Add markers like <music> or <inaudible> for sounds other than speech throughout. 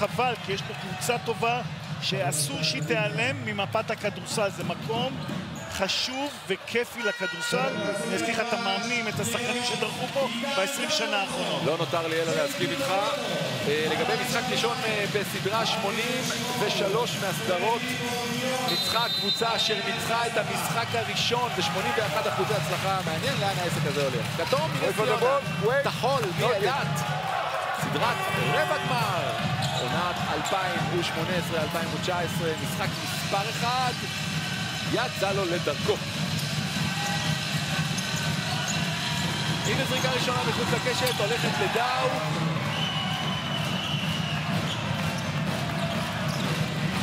חבל, כי יש פה קבוצה טובה שאסור שהיא תיעלם ממפת הכדורסל. זה מקום חשוב וכיפי לכדורסל. אני אזכיר לך את המאמנים, את השחקנים שדרכו פה ב-20 שנה האחרונות. לא נותר לי אלא להסכים איתך. אה, לגבי משחק ראשון אה, בסדרה 83 מהסדרות, ניצחה הקבוצה אשר ניצחה את המשחק הראשון ב-81 אחוזי הצלחה. מעניין לאן העסק הזה הולך. כתום מנס ציונה, טחול מאילת. סדרת רבע גמר, עונת 2018-2019, משחק מספר אחד. יצא לו לדרכו. הנה זריקה ראשונה מחוץ לקשת, הולכת לדאו.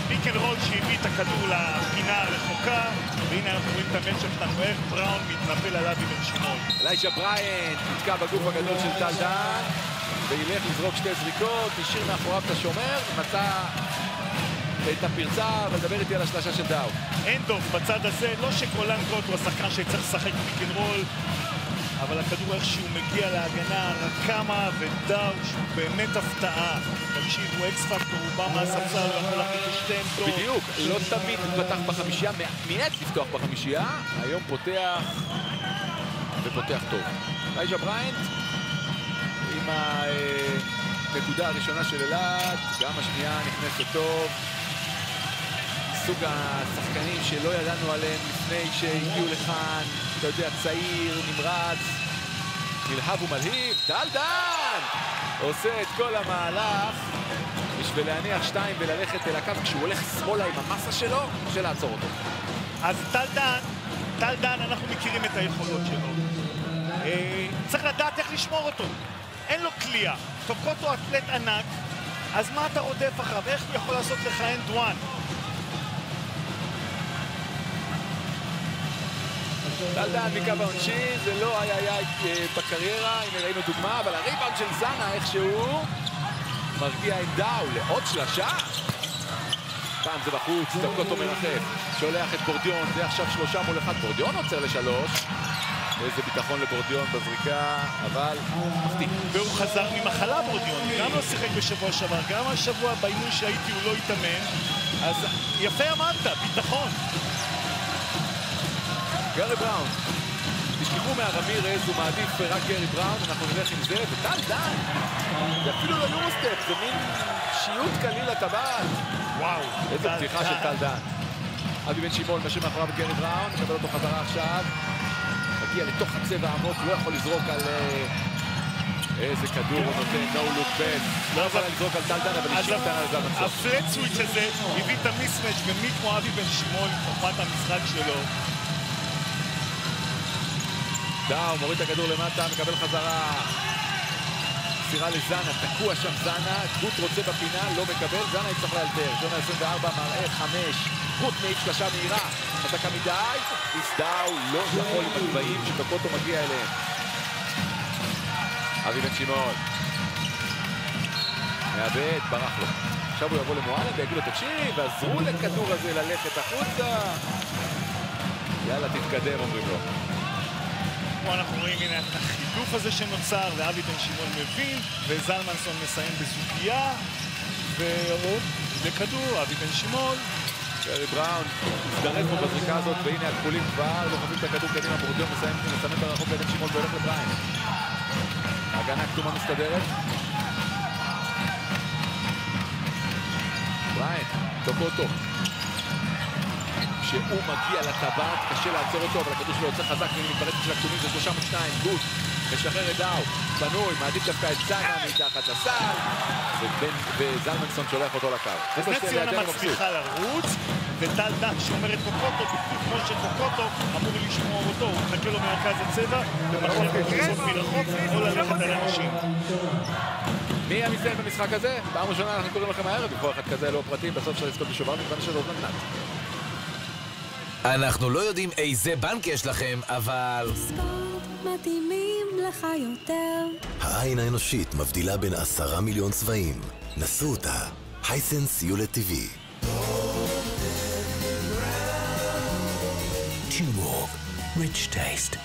pick and roll שהביא את הכדור לפינה הרחוקה, והנה אנחנו רואים את ה matchup שלנו, איך בראון מתנפל על אבי בן שמעון. אלייז'ה בריינט נתקע בגוף הגדול של טל דן, וילך לזרוק שתי זריקות, השאיר מאחוריו את השומר, ומצא את הפרצה, ולדבר איתי על השלושה של דאו. אנדוף בצד הזה, לא שקולן קוט הוא השחקן שצריך לשחק פיק אנד רול, אבל הכדור איכשהו מגיע להגנה, רקמה ודאו, שהוא באמת הפתעה. תקשיבו, אקס פקטור, הוא בא מהספסל, הוא יכול להחליט בשתי עמדות. בדיוק, לא תמיד הוא פתח בחמישייה, מעט לפתוח בחמישייה, היום פותח ופותח טוב. אליישה בריינט עם הנקודה הראשונה של אלעד, גם השנייה נכנסת טוב. סוג השחקנים שלא ידענו עליהם לפני שהגיעו לכאן, אתה יודע, צעיר, נמרץ, נלהב ומלהיב, טל דן! עושה את כל המהלך בשביל להניח שתיים וללכת אל הקו כשהוא הולך שמאלה עם המסה שלו, קשה לעצור אותו. אז טל דן, טל דן, אנחנו מכירים את היכולות שלו. אה, צריך לדעת איך לשמור אותו. אין לו כליאה. טוקוטו אתלט ענק, אז מה אתה רודף אחריו? איך הוא יכול לעשות לך and one? טל דן מקו העונשין, זה לא היה היה אה, בקריירה, הנה ראינו דוגמה, אבל הריבאונד של זאנה איכשהו מרגיע את דאו לעוד שלושה. פעם זה בחוץ, טוקוטו מרחף, שולח את בורדיון, זה עכשיו שלושה מול אחד, בורדיון עוצר לשלוש. איזה ביטחון לבורדיון בזריקה, אבל מפתיע. והוא חזר ממחלה בורדיון, גם לא שיחק בשבוע שעבר, גם השבוע באימון שהייתי הוא לא התאמן, אז יפה אמרת, ביטחון. גרי בראון. תשכחו מהרמירז, הוא מעדיף רק גרי בראון, אנחנו נלך עם זה, וטל דן. זה אפילו לא יורוסטפ, זה מין שיוט קליל לטבעת. וואו. איזה פתיחה של טל דן. אבי בן שמעון משאיר מאחוריו את גרי בראון, מקבל אותו חזרה עכשיו. מגיע לתוך הצבע העמוק, לא יכול לזרוק על... איזה כדור הוא נותן, no look best. לא יכול לזרוק על טל דן, אבל אישית קטן על זה. הפלט סוויץ' הזה הביא את המיסמץ', ומי כמו אבי בן שמעון, חוכמת המשחק שלו. דאו, מוריד את הכדור למטה, מקבל חזרה. מסירה לזאנה, תקוע שם זאנה, גוט רוצה בפינה, לא מקבל, זאנה יצטרך לאלתר. שונה 24, מראה 5, גוט מעיף שלושה מהירה, חזקה מדי, איסדאו לא יכול עם הגבהים שטוקוטו מגיע אליהם. אבי בן שמעון. מאבד, ברח לו. עכשיו הוא יבוא למועלם ויגיד לו, תקשיב, עזרו לכדור הזה ללכת החוצה. יאללה, תתקדם, אומרים לו. פה אנחנו רואים הנה את החילוף הזה שנוצר, ואבי בן שמעון מבין, וזלמנסון מסיים בזוגיה, ועוד בכדור, אבי בן שמעון. קרי בראון הזדרז פה בזריקה הזאת, והנה הכחולים כבר דוחפים את הכדור קדימה, בורדיון מסיים, מסמן ברחוב בן שמעון והולך לבריין. הגנה כתומה מסתדרת. בריין, טוקוטו. כשהוא מגיע לטבעת, קשה לעצור אותו, אבל הכדור שלו יוצא חזק ומתפרץ של הכתומים, זה שלושה משניים, גוט, משחרר את דאו, פנוי, מעדיף דווקא את זאנה מתחת לסל, וזלמנסון שולח אותו לקו. אז נס ציונה מצליחה לרוץ, וטל דן שומר את קוקוטו, בדיוק כמו שקוקוטו אמור לשמור אותו, הוא מחכה לו מרכז הצבע, ומחליט לקבוצות מרחוק, או ללכת על אנשים. מי המסתיים במשחק הזה? פעם ראשונה אנחנו קוראים לכם הערב, בכל אחד כזה לא פרטים, בסוף אפשר לזכות בשובר, מכיוון שלא זמן אנחנו לא יודעים איזה בנק יש לכם, אבל... מתאימים לך יותר. העין האנושית מבדילה בין עשרה מיליון צבעים. נסו אותה. הייסנס יולט טבעי. Teamwork, rich taste.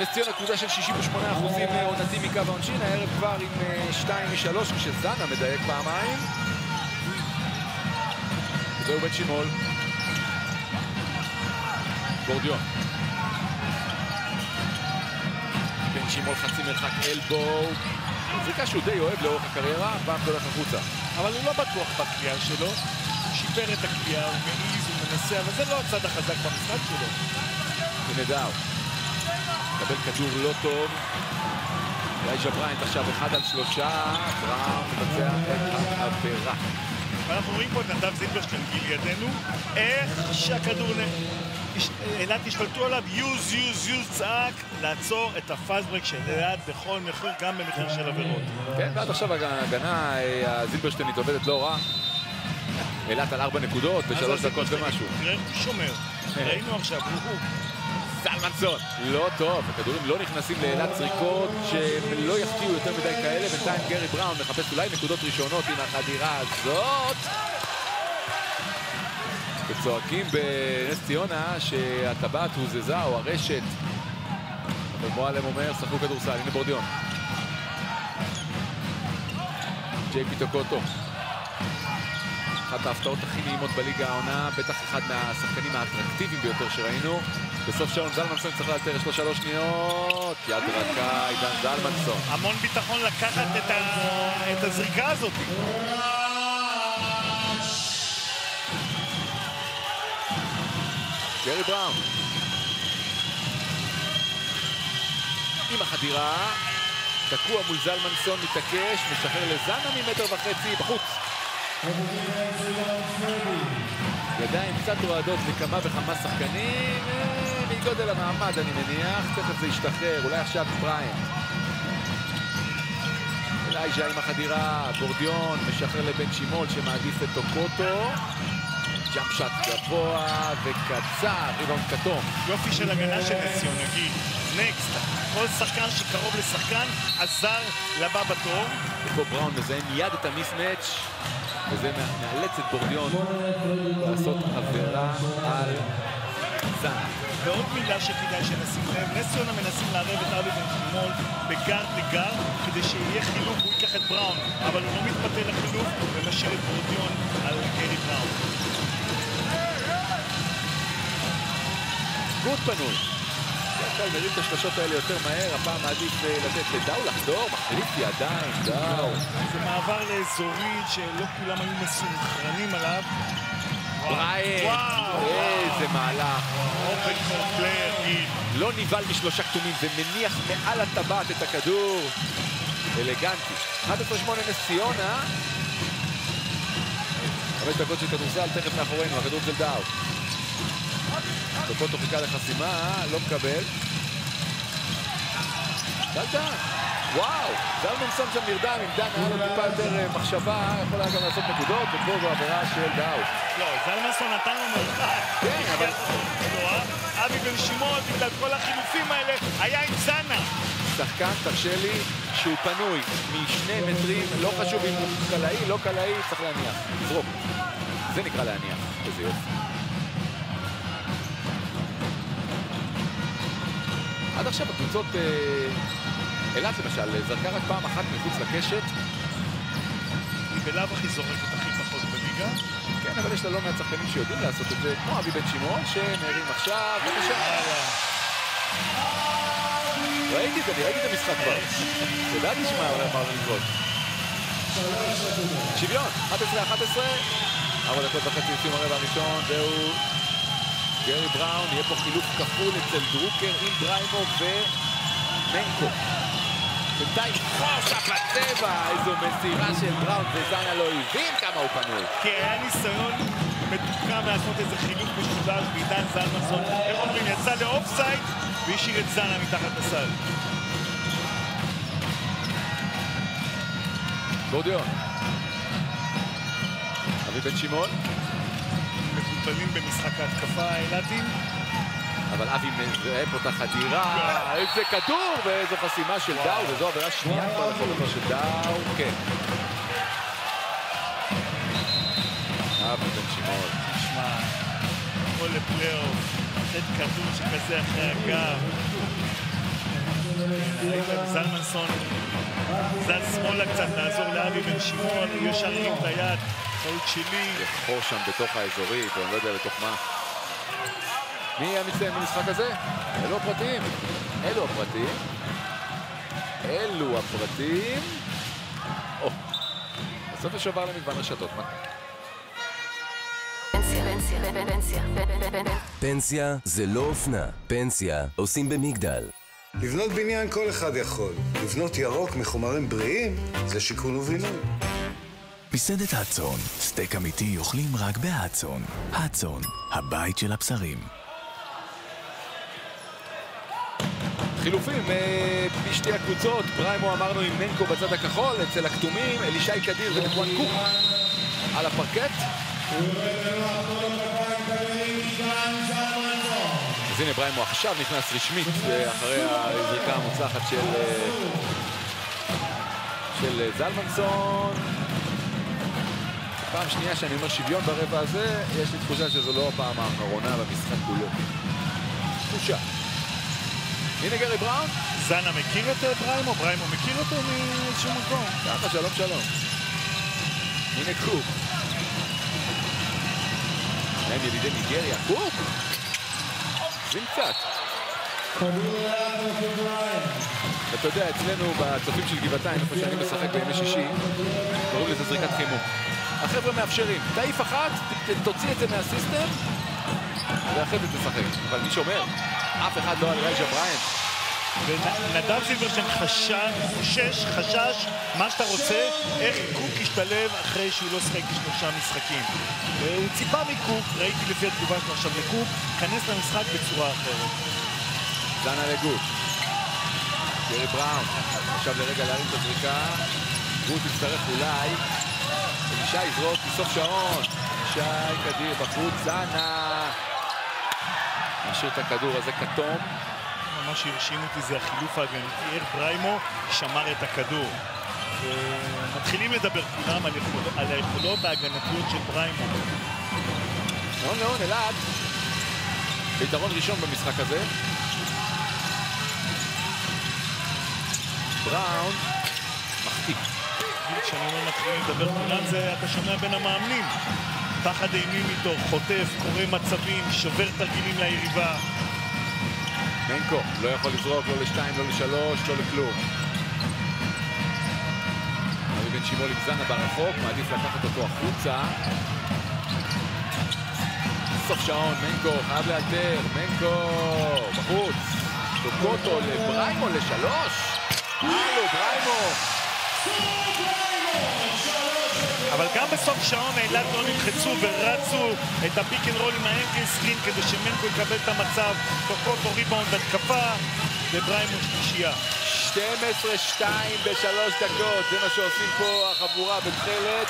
נס ציונה קבוצה של 68 אחוזים עונתי מקו העונשין, הערב כבר עם 2 מ-3 כשזנה מדייק פעמיים. זהו בן שימול. גורדיון. בן שימול חצי מרחק אלבו. זריקה שהוא די אוהב לאורך הקריירה, פעם הולך החוצה. אבל הוא לא בטוח בקליעה שלו. הוא שיפר את הקליעה, הוא מעיז, הוא מנסה, אבל זה לא הצד החזק במשחק שלו. הנה דאו. מקבל כדור לא טוב. אלייג'ה בריינט עכשיו אחד על שלושה, בראון מבצע את העבירה. ואנחנו רואים פה את נדב זילברשטיין גיל ידידנו, איך שהכדור... נ- אילת השתלטו עליו, יוז, יוז, יוז, צעק, לעצור את ה fast break של אילת בכל מחיר, גם במחיר של עבירות. כן, ועד עכשיו ההגנה אה, הזילברשטיינית עובדת לא רע. אילת על ארבע נקודות בשלוש דקות? ומשהו. הוא שומר. ראינו עכשיו, הוא. סלמנסון. לא טוב, הכדורים לא נכנסים לאילת זריקות שהם לא יפתיעו יותר מדי כאלה. בינתיים גרי בראון מחפש אולי נקודות ראשונות עם החדירה הזאת. וצועקים בנס ציונה שהטבעת הוזזה או הרשת. אבל מועלם אומר, שחקו כדורסל, הנה בורדיון. ג'יי פיטוקוטו. אחת ההפתעות הכי נעימות בליגה העונה, בטח אחד מהשחקנים האטרקטיביים ביותר שראינו. בסוף שעון זלמנסון צריך לאלתר, יש לו שלוש שניות. יד רכה, עידן זלמנסון. המון ביטחון לקחת. את הזריקה הזאת. גרי בראון. עם החדירה, תקוע מול זלמנסון, מתעקש, משחרר לזנה ממטר וחצי, בחוץ. ידיים קצת רועדות מכמה וכמה שחקנים, אה, מגודל המעמד אני מניח, תכף זה ישתחרר, אולי עכשיו בריינט. אלייז'ה עם החדירה, בורדיון משחרר לבן שימול שמעדיף את טוקוטו. jump shot גבוה וקצר, ריבאונד כתום. יופי של הגנה של נס ציונה, גיל. next. כל שחקן שקרוב לשחקן עזר לבא בתור. ופה בראון מזהה מיד את ה mismatch וזה מאלץ את בורדיון לעשות עבירה על זן. ועוד מילה שכדאי שנשים לב, נס ציונה מנסים לערב את אבי בן שימול בגארד לגארד כדי שיהיה חילוף, הוא ייקח את בראון, אבל הוא לא מתפתה לחילוף ומשאיר את בורדיון על גרי בראון. גוט פנוי. כלל מרים את השלושות האלה יותר מהר, הפעם מעדיף אה, לתת לדאו לחדור, מחליף ידיים, דאו. זה מעבר לאזורית שלא כולם היו מסונכרנים עליו. בריינט, איזה מהלך. open floor, גיל. לא נבהל משלושה כתומים, זה מניח מעל הטבעת את הכדור. אלגנטי. 11-8 נס ציונה. חמש דקות של כדורסל, תכף מאחורינו, הכדור של דאו. טוקוטו חיכה לחסימה, לא מקבל. דלתן, וואו, זלמנסון שם נרדם עם דן, היה לו טיפה יותר אה, מחשבה, יכול היה גם לעשות נקודות, ופה זו עבירה של דאו. לא, זלמנסון נתן לו מרחק. כן, אבל- אבי בן שמעון, בגלל כל החילופים האלה, היה עם זנה. שחקן, תרשה לי, שהוא פנוי משני מטרים, לא חשוב אם הוא קלעי, לא קלעי, צריך להניח. זרוק. זה נקרא להניח. איזה יופי. עד עכשיו הקבוצות, אה, אילת למשל, זרקה רק פעם אחת מחוץ לקשת. היא בלאו הכי זורקת הכי פחות בליגה. כן, אבל יש לה לא מעט שחקנים שיודעים לעשות את זה, כמו אבי בן שמעון, שמרים עכשיו, בבקשה. ראיתי את זה, אני ראיתי את המשחק כבר. ידעתי שמה אמר לקרות. שוויון, 11-11, ארבע דקות וחצי לסיום הרבע הראשון, זהו גרי בראון, יהיה פה חילוף כפול אצל דרוקר עם בריימו ומנקו. בינתיים חושך לצבע, איזו מסירה של בראון, וזנה לא הבין כמה הוא פנוי. כי היה ניסיון מתוחכם לעשות איזה חילוק משולש בעידן זלמנסון. איך אומרים, יצא לאופסייד והשאיר את זנה מתחת לסל. גורדיון. אבי בן שמעון, מבולבלים במשחק ההתקפה האילתים. אבל אבי מזהה פה את החדירה, איזה כדור ואיזו חסימה של דאו, וזו עבירה שנייה כבר לחובתו של דאו, כן. אבי בן שמעון. תשמע, יכול לפלייאוף, לתת כדור שכזה אחרי הגב. זלמנסון זז שמאלה קצת, לעזור לאבי בן שמעון, הוא ישר הרים את היד, טעות שלי. יחור שם בתוך האזורית, או אני לא יודע בתוך מה. מי המצטיין במשחק הזה? אלו הפרטים. אלו הפרטים. אלו הפרטים. או, בסוף יש עבר למגוון רשתות. פנסיה זה לא אופנה. פנסיה עושים במגדל. לבנות בניין כל אחד יכול. לבנות ירוק מחומרים בריאים זה שיכון ובינוי. מסעדת הצאן, סטייק אמיתי אוכלים רק בהצאן. הצאן, הבית של הבשרים. חילופים אה, בשתי הקבוצות, בריימו אמרנו עם מנקו בצד הכחול, אצל הכתומים, אלישי קדיר ונקואן קוק על הפרקט. אז הנה בריימו עכשיו נכנס רשמית אה, אחרי הזריקה המוצלחת של, של אה, זלמנסון. פעם שנייה שאני אומר שוויון ברבע הזה, יש לי תחושה שזו לא הפעם האחרונה במשחק כולו. תחושה. הנה גרי בראון. זנה מכיר את אה, בריימו? בריימו מכיר אותו מאיזשהו מקום? ככה, שלום שלום. הנה קוק. הם ילידי ניגריה. קוק! זין קצת. אתה יודע, אצלנו בצופים של גבעתיים, איפה שאני משחק בימי שישי, קוראים לזה זריקת חימום. החבר'ה מאפשרים, תעיף אחת, תוציא את זה מהסיסטם, ואחרי זה תשחק. אבל מי שאומר, אף אחד לא על רייג'ה בריינט. ונדב סילברשטיין חשש, חשש, מה שאתה רוצה, איך קוק ישתלב אחרי שהוא לא שיחק בשלושה משחקים. והוא ציפה מקוק, ראיתי לפי התגובה שלו עכשיו לקוק, כנס למשחק בצורה אחרת. דנה לגוט. גרי בראון, עכשיו לרגע להרים את הזריקה. גוט יצטרך אולי. אלישי יזרוק מסוף שעון. אלישי קדיר בחוץ, זנה. משאיר את הכדור הזה כתום. מה שהרשים אותי זה החילוף ההגנתי, איך בריימו שמר את הכדור. ומתחילים לדבר כולם על, יכול, על היכולות ההגנתיות של בריימו. מאוד מאוד, אלעד. ביתרון ראשון במשחק הזה. בראון מחטיא. כשאני אומר מתחילים לדבר כולם זה, אתה שומע בין המאמנים. פחד אימים איתו, חוטף, קורא מצבים, שובר תרגילים ליריבה. מנקו לא יכול לזרוק לא לשתיים, לא לשלוש, לא לכלום. אבי בן שמעון עם זנה ברחוק, מעדיף לקחת אותו החוצה. סוף שעון, מנקו חייב לאלתר, מנקו בחוץ. טוקוטו לבריימו לשלוש. הלו, בריימו. אבל גם בסוף שעון אילת לא נלחצו ורצו את ה pick and roll עם ה angle screen כדי שמנקו יקבל את המצב. טוקוטו ריבאונד התקפה ובריימו שלישייה. 12-2 בשלוש דקות, זה מה שעושים פה החבורה בתכלת.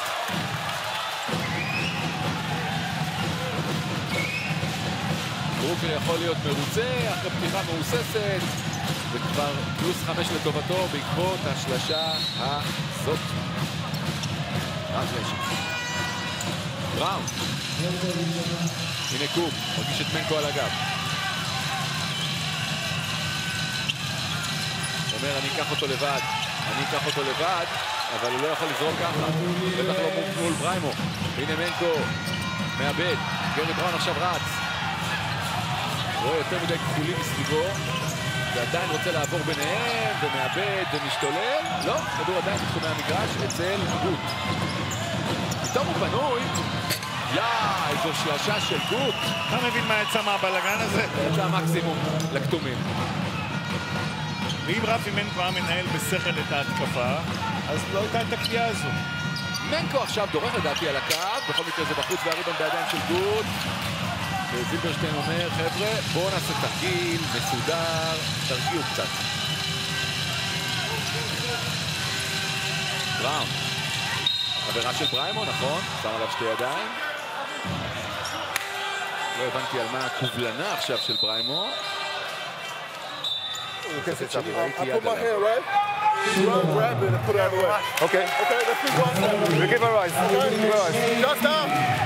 ברוקר יכול להיות מרוצה אחרי פתיחה מהוססת וכבר פלוס חמש לטובתו בעקבות השלשה הזאת. רק. בראון. הנה קוק, מרגיש את מנקו על הגב. אומר, אני אקח אותו לבד, אני אקח אותו לבד, אבל הוא לא יכול לזרוק ככה, בטח לא מול בריימו. הנה מנקו, מאבד, גרי בראון עכשיו רץ. רואה יותר מדי כחולים מסביבו, ועדיין רוצה לעבור ביניהם, ומאבד ומשתולל. לא, כדור עדיין בתחומי המגרש, אצל גוט. פתאום הוא פנוי, יא, איזו שלשה של גוט. אתה מבין מה יצא מהבלגן הזה? יצא המקסימום לכתומים. ואם רפי מנקו היה מנהל בשכל את ההתקפה, אז לא הייתה את הקביעה הזו. מנקו עכשיו דורך לדעתי על הקו, בכל מקרה זה בחוץ והריבון בידיים של גוט. וזילברשטיין אומר, חבר'ה, בואו נעשה תרגיל מסודר, תרגיעו קצת. בראון. עבירה של בריימו, נכון? שם עליו שתי ידיים. לא הבנתי על מה הקובלנה עכשיו של בריימו. יד עליו. Okay. Okay, let's keep going. We. Give her rise. Just down.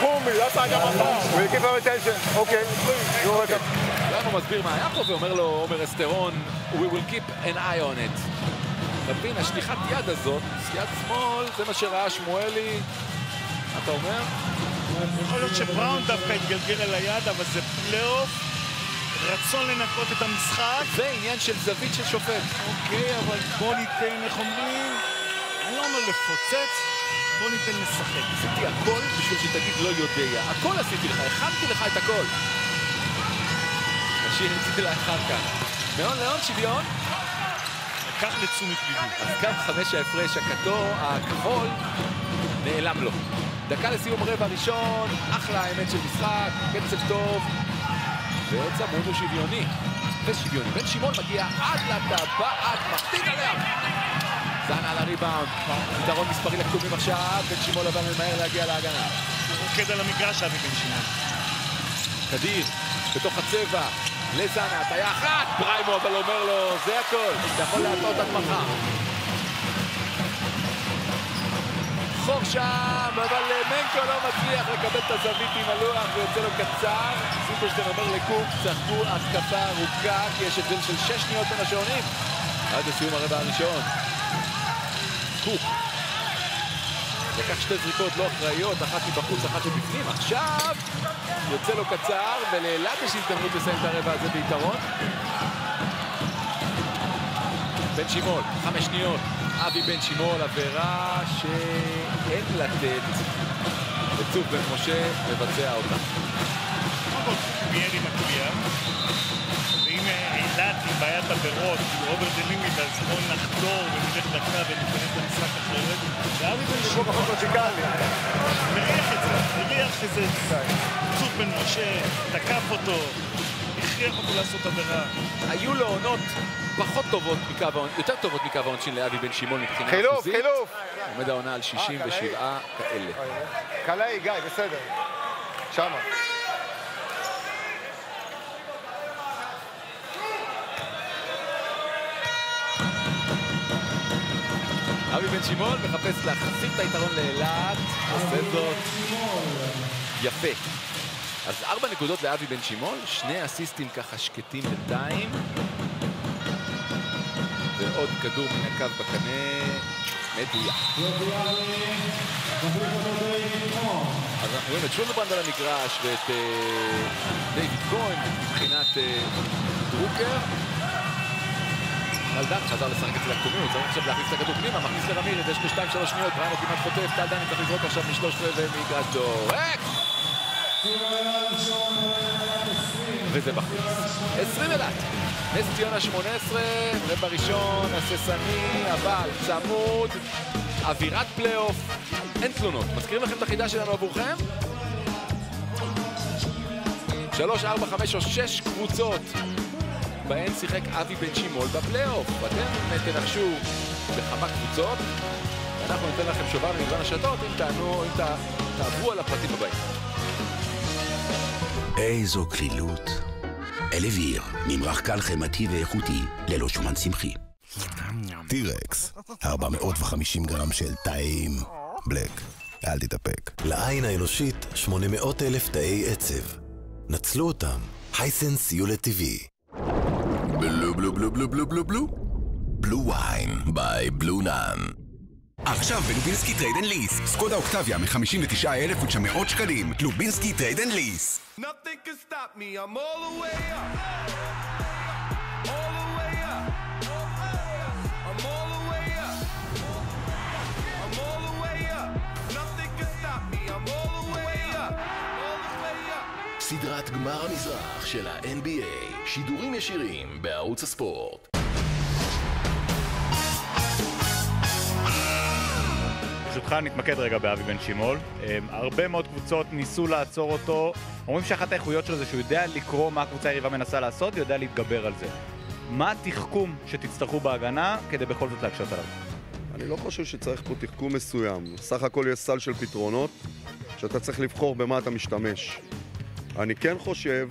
Keep me. That's how I got my phone. We give her attention. Okay. You're welcome. בריימו מסביר מה היה פה ואומר לו עומר אסטרון, We will keep an eye on it. אתה מבין, השליחת יד הזאת, יד שמאל, זה מה שראה שמואלי. אתה אומר? יכול להיות שבראון דווקא התגלגל אל היד, אבל זה פלייאוף, רצון לנקות את המשחק. זה עניין של זווית של שופט. אוקיי, אבל בוא ניתן, איך אומרים? אני לא אומר לפוצץ, בוא ניתן לשחק. עשיתי הכל בשביל שתגיד לא יודע. הכל עשיתי לך, הכנתי לך את הכל. השיר רציתי לה אחר כך. מאון לאון, שוויון. לקח לתשומת ליבי. אז כאן חמש ההפרש, הכתור, הכחול, נעלם לו. דקה לסיום רבע ראשון, אחלה האמת של משחק, קצב טוב, וצמוד הוא שוויוני. ושוויוני. בן שמעון מגיע עד לטבעת, מחטיא עליה. זנה על הריבאונד, יתרון מספרי לכתובים עכשיו, בן שמעון אבל ממהר להגיע להגנה. הוא רוקד על המגרש, אבי בן שמעון. קדיר, בתוך הצבע, לזנה, הטיה אחת, בריימו אבל אומר לו, זה הכל, אתה יכול להטעות עד מחר. חור שם, אבל מנקו לא מצליח לקבל את הזווית עם הלוח ויוצא לו קצר. סופרשטיין אומר לקוק, צחקו התקפה ארוכה, כי יש הבדל של שש שניות בין השעונים. עד לסיום הרבע הראשון. קוק. לקח שתי זריקות לא אחראיות, אחת מבחוץ, אחת מבפנים. עכשיו יוצא לו קצר, ולאילת יש הזדמנות לסיים את הרבע הזה ביתרון. בן שימול, חמש שניות. אבי בן שימול, עבירה שאין לתת. וצוף בן משה מבצע אותה. עם בעיית הבירות, כאילו רוברט דלימיט, אז בואו נחדור ונלך דקה וניכנס למשחק אחרת. ואבי בן הוא פחות ורטיקלי. מריח את זה, מריח איזה צוף בן משה, תקף אותו, הכריח אותו לעשות עבירה. היו לו עונות פחות טובות מקו העונשין, יותר טובות מקו העונשין לאבי בן שמעון מבחינה חילוף, אחוזית. חילוף. עומד העונה על 67 כאלה. קלעי, גיא, בסדר. שמה. אבי בן שמעון מחפש להחזיר את היתרון לאילת, עושה זאת יפה. אז ארבע נקודות לאבי בן שמעון, שני אסיסטים ככה שקטים בינתיים. ועוד כדור מן הקו בקנה, מדויק. אז אנחנו רואים את שולברנד על המגרש ואת אה, דיוויד כהן מבחינת אה, דרוקר. טל דן חזר לשחק אצל הכתומים, הוא צריך עכשיו להכניס את הכדור פנימה, מכניס לרמירז, יש לו 2-3 שניות, בריימו כמעט חוטף, טל דן צריך לזרוק עכשיו משלושת רבעי מגרש זורק! וזה בחוץ. 20 אילת. נס ציונה 18, רבע ראשון, הססני, אבל צמוד, אווירת פלייאוף, אין תלונות. מזכירים לכם את החידה שלנו עבורכם? שלוש, ארבע, חמש או שש קבוצות בהן שיחק אבי בן שימול בפלייאוף. ואתם תנחשו בכמה קבוצות, ואנחנו ניתן לכם שובר ממגוון השתות אם תענו, אם ת- תעברו על הפרטים הבאים. איזו קלילות. אלביר, ממרח קל חמתי ואיכותי, ללא שומן צמחי. טירקס, 450 גרם של טעים. בלק, אל תתאפק. לעין האנושית 800 אלף תאי עצב. נצלו אותם. הייסנס יולט טבעי. בלו בלו בלו בלו בלו בלו ויין ביי בלו נאן. עכשיו בלובינסקי טרייד אנד ליס. סקודה אוקטביה מ-59,900 שקלים. לובינסקי טרייד אנד ליס. Nothing can stop me. I'm all the way up. סדרת גמר המזרח של ה-NBA, שידורים ישירים בערוץ הספורט. ברשותך נתמקד רגע באבי בן שימול. אה, הרבה מאוד קבוצות ניסו לעצור אותו. אומרים שאחת האיכויות שלו זה שהוא יודע לקרוא מה הקבוצה היריבה מנסה לעשות ויודע להתגבר על זה. מה התחכום שתצטרכו בהגנה כדי בכל זאת להקשות עליו? אני לא חושב שצריך פה תחכום מסוים. סך הכל יש סל של פתרונות שאתה צריך לבחור במה אתה משתמש. אני כן חושב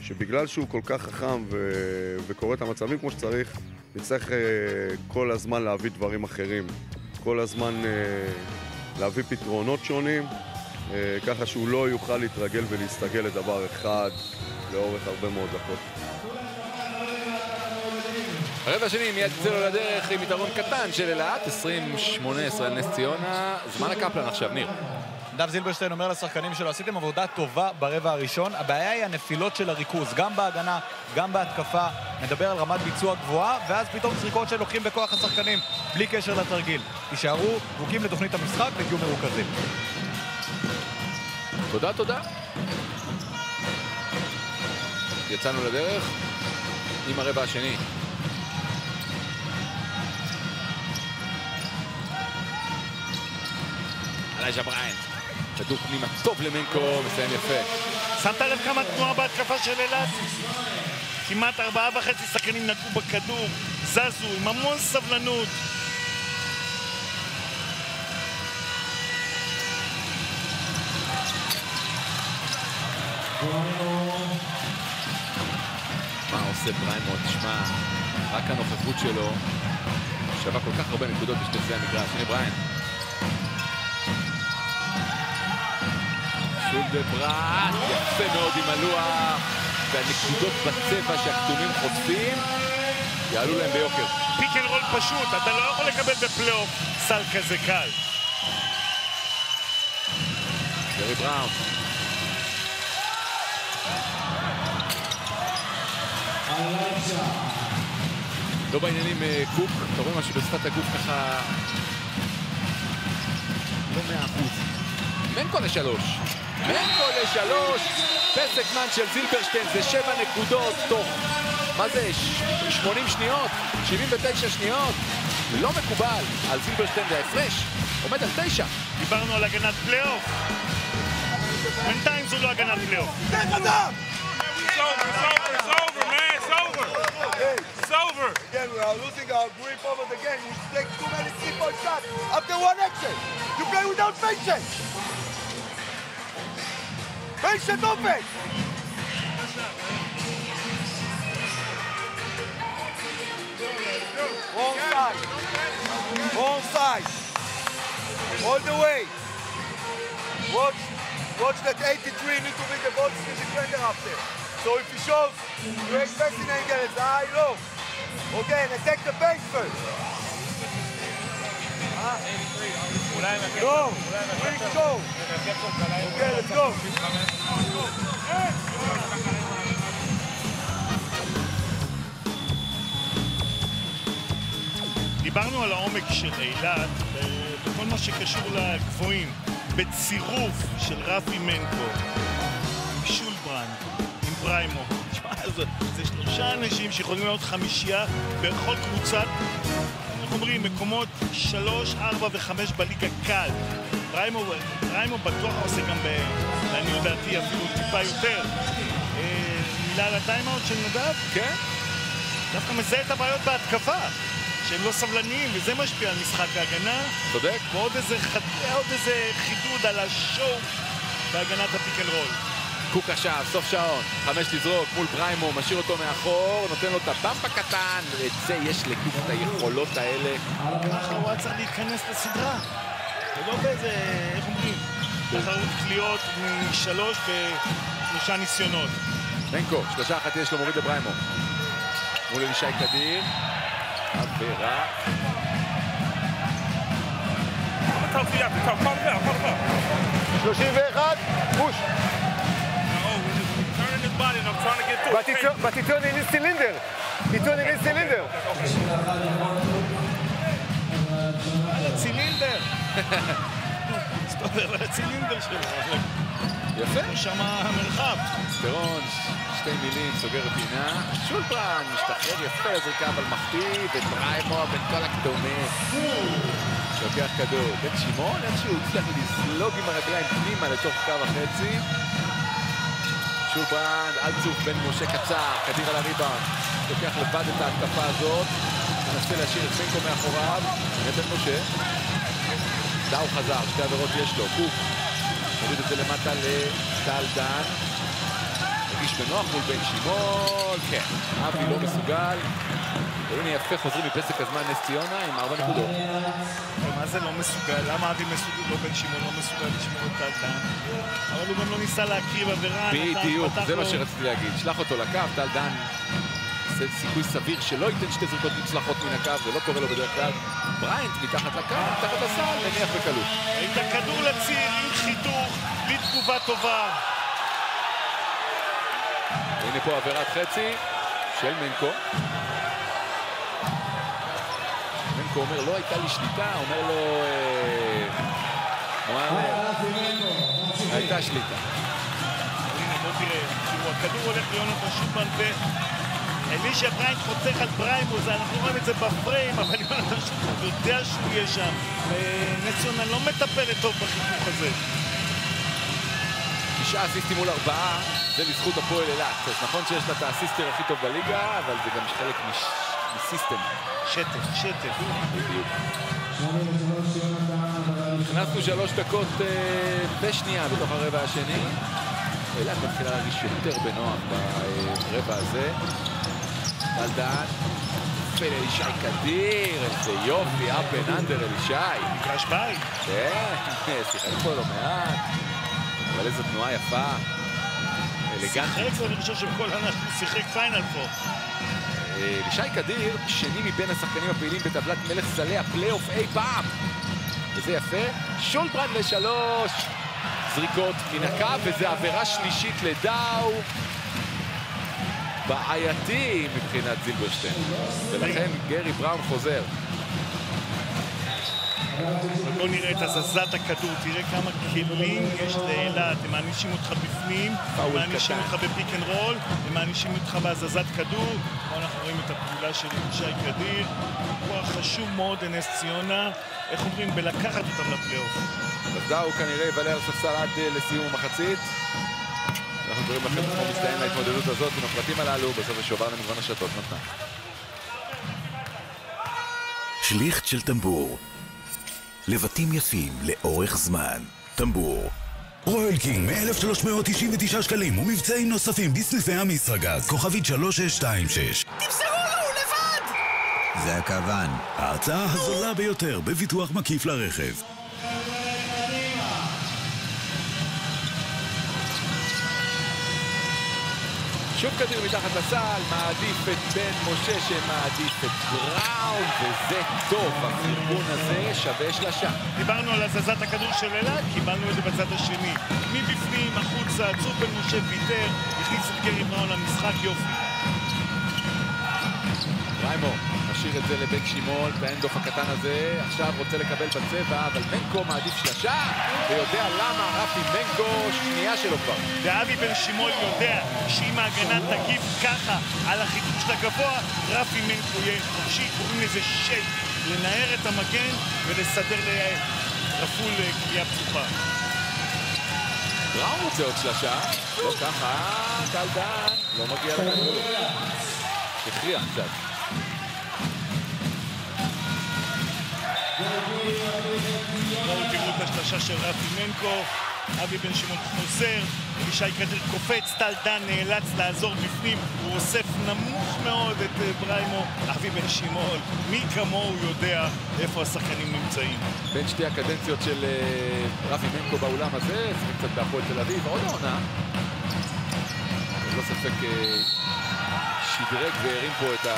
שבגלל שהוא כל כך חכם ו... וקורא את המצבים כמו שצריך, נצטרך uh, כל הזמן להביא דברים אחרים. כל הזמן uh, להביא פתרונות שונים, uh, ככה שהוא לא יוכל להתרגל ולהסתגל לדבר אחד. לאורך הרבה מאוד דקות. הרבע השני מיד יצא לו לדרך עם יתרון קטן של אילת, 20-18 על נס ציונה. זמן הקפלן עכשיו, ניר. נדב זילברשטיין אומר לשחקנים שלו, עשיתם עבודה טובה ברבע הראשון, הבעיה היא הנפילות של הריכוז, גם בהגנה, גם בהתקפה, מדבר על רמת ביצוע גבוהה, ואז פתאום זריקות שלוקחים בכוח השחקנים, בלי קשר לתרגיל. תישארו דבוקים לתוכנית המשחק ותהיו מרוכזים. תודה, תודה. יצאנו לדרך עם הרבע השני. אלייז'ה בריינט. כדור פנימה טוב למנקו, מסיים יפה. שמת לב כמה תנועה בהתקפה של אילת? כמעט ארבעה וחצי שחקנים נגעו בכדור, זזו עם המון סבלנות. מה עושה בריימו? תשמע, רק הנוכחות שלו שווה כל כך הרבה נקודות בשתי המגרש. הנה בריין. שוב בברט, יפה מאוד עם הלוח, והנקודות בצבע שהכתומים חוטפים יעלו להם ביוקר. pick and roll פשוט, אתה לא יכול לקבל בפלייאוף סל כזה קל. גרי בראון. לא בעניינים אה, קוק, אתה רואה משהו בשפת הגוף ככה... לא מאה אחוז. מנקו לשלוש. ברקו לשלוש, פסק זמן של זילברשטיין זה שבע נקודות תוך, מה זה, 80 שניות? 79 שניות? לא מקובל על זילברשטיין וההפרש עומד על תשע. דיברנו על הגנת פלייאוף. בינתיים זו לא הגנת פלייאוף. Again, we are losing our grip over the game. We take too many three-point shots. After one exit, you play without faces. Patient offense. Wrong side. Wrong side. All the way. Watch, watch that 83 need to be the ball screen defender up there. So if he shows, you expect an angle, it's high, low. Okay, and attack the base first. דיברנו על העומק של אילת בכל מה שקשור לגבוהים, בצירוף של רפי מנקו, עם שולברנד, עם פריימו. <laughs> תשמע, זה שלושה אנשים שיכולים להיות חמישייה בכל קבוצת, איך אומרים, מקומות שלוש, ארבע וחמש בליגה קל. פריימו, פריימו בטוח עושה גם, ב- לעניות דעתי, אפילו טיפה יותר. אה, מילה על הטיימאוט של נדב? כן. דווקא מזהה את הבעיות בהתקפה. שהם לא סבלניים, וזה משפיע על משחק ההגנה. צודק. ועוד איזה, חד... איזה חידוד על ה show בהגנת ה pick and roll. קוק עכשיו, סוף שעון, חמש לזרוק מול בריימו, משאיר אותו מאחור, נותן לו את ה bump הקטן, ואת זה יש לקוק את היכולות האלה. ככה הוא היה צריך להיכנס לסדרה. ולא באיזה, איך אומרים, תחרות קליעות משלוש בשלושה ניסיונות. מנקו, שלושה אחת יש לו, מוריד לבריימו. מול אלישי קדיר, עבירה. Talk to you body and I'm trying to get through. But tu- but he turned in his cylinder. He turned in his cylinder. על הצילינדר. מסתובב על הצילינדר שלו. יפה. שם מרחב. סטרון, שתי מילים, סוגר פינה. שולפרן משתחרר יפה לזריקה אבל מחטיא, ובריימו בין כל הכתומים. לוקח כדור. בן שמעון איכשהו הצליח לזלוג עם הרגליים פנימה לתוך קו החצי. שולפרן, אלצוף בן משה קצר, קדיר על הריבאונד. לוקח לבד את ההתקפה הזאת. מנסה להשאיר את בנקו מאחוריו. הנה בן משה. דאו חזר, שתי עבירות יש לו. קוק. מוריד את זה למטה לטל דן. מרגיש בנוח מול בן שמעון, כן. אבי לא מסוגל. והנה יפה, חוזרים מפסק הזמן נס ציונה עם ארבע נקודות. ומה זה לא מסוגל? למה אבי מסוגל, לא בן שמעון, לא מסוגל לשמור את טל אבל הוא גם לא ניסה להקריב עבירה. בדיוק, זה מה שרציתי להגיד. שלח אותו לקו, טל דן עושה סיכוי סביר שלא ייתן שתי זריקות מוצלחות מן הקו, זה לא קורה לו בדרך כלל. בריינט מתחת לקו, מתחת לסל, מניח בקלות. היית כדור לציר עם חיתוך, בלי תגובה טובה. הנה פה עבירת חצי של מנקו. מנקו אומר, לא הייתה לי שליטה, אומר לו... אה, מועמר, הייתה שליטה. הנה, בוא תראה, תראו, הכדור הולך ליונתן שובמן ו... אלישע בריינט חותך על בריימוס, אנחנו רואים את זה בפריים, אבל <laughs> יונתן שובמן יודע שהוא יהיה שם. ונס ציונה לא מטפלת טוב בחיתוך הזה. תשעה אסיסטים מול ארבעה, זה לזכות הפועל אילת. אז נכון שיש לה את האסיסטר הכי טוב בליגה, אבל זה גם חלק מש... מ system. שטף, שטף. בדיוק. נכנסנו שלוש דקות אה, ושנייה בתוך הרבע השני. אילת מתחילה להרגיש יותר בנוח ברבע הזה. טל דהן, אלישי קדיר, איזה יופי, up and under אלישי. מגרש בית. כן, <laughs> שיחק פה לא מעט, אבל איזו תנועה יפה. אלגנטית. שיחק, אני חושב שכל שהוא שיחק פיינל פור. אה, אלישי קדיר, שני מבין השחקנים הפעילים בטבלת מלך סלי הפלייאוף אי פעם. וזה יפה. שולברן לשלוש. זריקות מן הקו, וזו עבירה שלישית לדאו. בעייתי מבחינת זילברשטיין. ולכן גרי בראון חוזר. בוא נראה את הזזת הכדור, תראה כמה כלים יש לאילת, הם מענישים אותך בפנים, הם מענישים. אותך ב pick and roll, הם מענישים אותך בהזזת כדור, פה אנחנו רואים את הפעולה של אלישי קדיר, כוח חשוב מאוד לנס ציונה, איך אומרים, בלקחת אותם לפלייאוף. אז דאו כנראה יבלה על הספסל עד אה, לסיום המחצית. אנחנו קוראים לכם כמו מזדהים להתמודדות הזאת עם הפרטים הללו, בסוף השובר למגוון השתות נתנה. שליכט של טמבור. לבתים יפים לאורך זמן. טמבור. רואל קינג מ-1399 שקלים ומבצעים נוספים בסניפי המסרגז, כוכבית 3626. תמסרו לו, הוא לבד! זה הכוון. ההרצאה הזולה ביותר בביטוח מקיף לרכב. שוב קדיר מתחת לסל, מעדיף את בן משה שמעדיף את בראון, וזה טוב, הפרגון הזה שווה שלשה. דיברנו על הזזת הכדור של אילת, קיבלנו את זה בצד השני. מבפנים, החוצה, צור משה ויתר, הכניס את גרי בראון למשחק, יופי. ריימו משאיר את זה לבן שמעון, את האנדוף הקטן הזה, עכשיו רוצה לקבל בצבע, אבל מנקו מעדיף שלשה, ויודע למה רפי מנקו, שנייה שלו כבר. ואבי בן שמעון יודע שאם ההגנה תגיב ככה על החיתוך של הגבוה, רפי מנקו יהיה חופשי, קוראים לזה שייק, לנער את המגן ולסדר לרפול קריאה פתוחה. בראון רוצה עוד שלשה, לא ככה, טל דן, לא מגיע לכדור. הכריע קצת. השלשה של רפי מנקו, אבי בן שמעון חוזר, אבישי קדיר קופץ, טל דן נאלץ לעזור בפנים, הוא אוסף נמוך מאוד את אה, בריימו, אבי בן שמעון, מי כמוהו יודע איפה השחקנים נמצאים. בין שתי הקדנציות של אה, רפי מנקו באולם הזה, שיחק קצת בהפועל תל אביב, עוד העונה. ללא ספק אה, שדרג והרים פה את ה...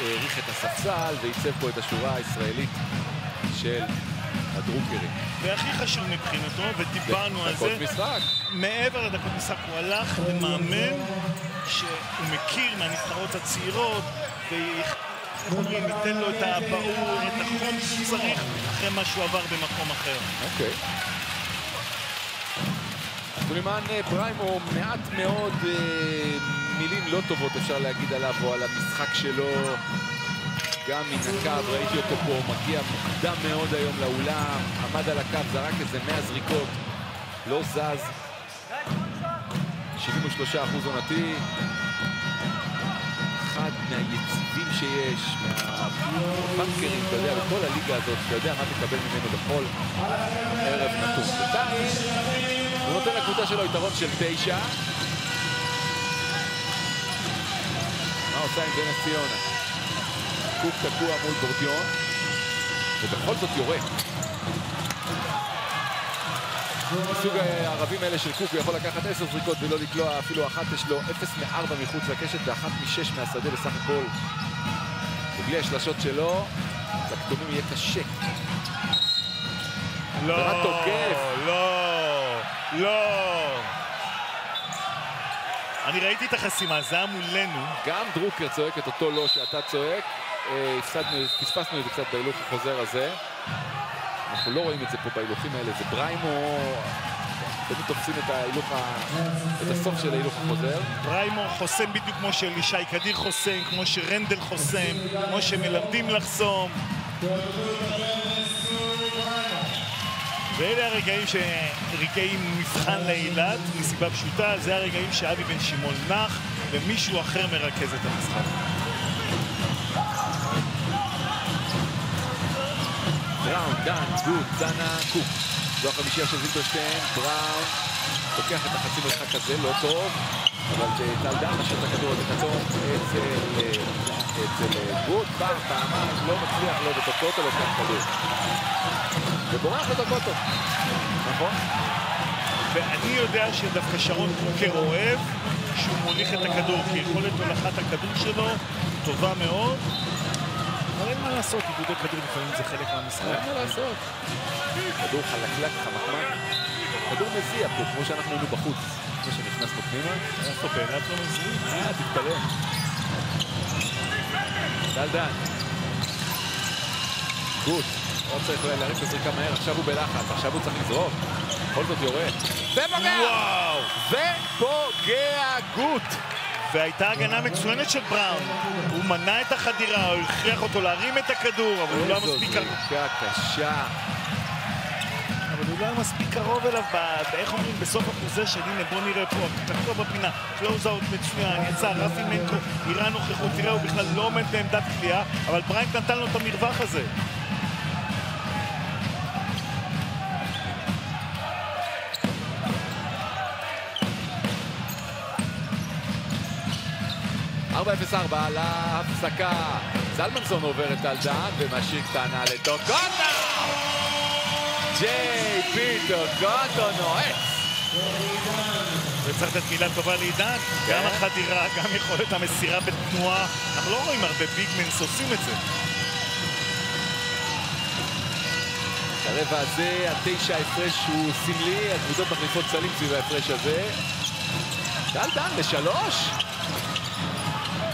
העריך את הספסל ועיצב פה את השורה הישראלית של הדרוקרים. והכי חשוב מבחינתו, ודיברנו על דקות זה, משחק. מעבר לדקות משחק, הוא הלך למאמן שהוא מכיר מהנבחרות הצעירות, ואיך אומרים, ייתן לו את האבהות, את החום שהוא צריך, אחרי מה שהוא עבר במקום אחר. אוקיי. סולימן אה, בריימו, מעט מאוד אה, מילים לא טובות אפשר להגיד עליו או על המשחק שלו. גם מן הקו, ראיתי אותו פה, מגיע מוקדם מאוד היום לאולם, עמד על הקו, זרק איזה 100 זריקות, לא זז. 73 אחוז עונתי. אחד מהיציבים שיש, מהבנקרים, אתה יודע, בכל הליגה הזאת, שאתה יודע מה תקבל ממנו בכל ערב נתון. הוא נותן לקבוצה שלו יתרון של תשע. מה עושה עם זה נס ציונה? קוק תקוע מול גורדיון, ובכל זאת יורה. מסוג הערבים האלה של קוק, הוא יכול לקחת עשר זריקות ולא לקלוע אפילו אחת, יש לו אפס מארבע מחוץ לקשת ואחת משש מהשדה בסך הכל. ובלי השלשות שלו, לכתומים יהיה קשה. לא. לא, לא. אני ראיתי את החסימה, זה היה מולנו. גם דרוקר צועק את אותו לא שאתה צועק. אה, הפסדנו, פספסנו את זה קצת בהילוך החוזר הזה. אנחנו לא רואים את זה פה בהילוכים האלה, זה בריימו, תמיד תופסים את ההילוך. את הסוף של ההילוך החוזר. בריימו חוסם בדיוק כמו שאלישי קדיר חוסם, כמו שרנדל חוסם, כמו שמלמדים לחסום. ואלה הרגעים ש... רגעי מבחן לאילת, מסיבה פשוטה, זה הרגעים שאבי בן שמעון נח ומישהו אחר מרכז את המשחק. בראון, דן, גוד, דנה, קוק. זו החמישייה של זילברשטיין, בראון לוקח את החצי מרחק הזה, לא טוב, אבל טל דן משאיר את הכדור הזה כתום אצל, אה, גוד, פעם, פעמיים, לא מצליח, לא בטוקוטו, לוקח כדור. ובורח לטוקוטו, נכון? ואני יודע שדווקא שרון קוקר אוהב שהוא מוליך את הכדור, כי יכולת הולכת הכדור שלו טובה מאוד. אבל אין מה לעשות, עיבודי כדור לפעמים זה חלק מהמשחק. אין מה לעשות. כדור חלקלק, חמקמק. כדור מזיע פה, כמו שאנחנו היינו בחוץ. לפני שנכנסנו פנימה. היה פה באילת לא מזיעים. אה, תתפלא. דל דן. גוט. לא צריך להרים את הזריקה מהר, עכשיו הוא בלחץ, עכשיו הוא צריך לזרוק. בכל זאת יורה. ופוגע! וואו! ופוגע גוט! והייתה הגנה מצוינת של בראון. הוא מנע את החדירה, הוא הכריח אותו להרים את הכדור, אבל הוא לא איזו מספיק. זריקה קשה. אבל הוא לא היה מספיק קרוב אליו, איך אומרים, בסוף ה possession, הנה בוא נראה פה, תקוע בפינה, close-out מצוין, יצא, רפי מנקו, הראה נוכחות, תראה, הוא בכלל לא עומד בעמדת קליעה, אבל בריינט נתן לו את המרווח הזה. ארבע אפס ארבע להפסקה. זלמנסון עובר את טל דן ומשאיר קטנה לטוקוטו! ג'יי פי טוקוטו נועץ! וצריך לתת מילה טובה לעידן, כן. גם החדירה, גם יכולת המסירה בתנועה. אנחנו לא רואים הרבה big mans עושים את זה. ברבע הזה, התשע ההפרש הוא סמלי, הקבוצות מחליפות סלים סביב ההפרש הזה. טל דן לשלוש?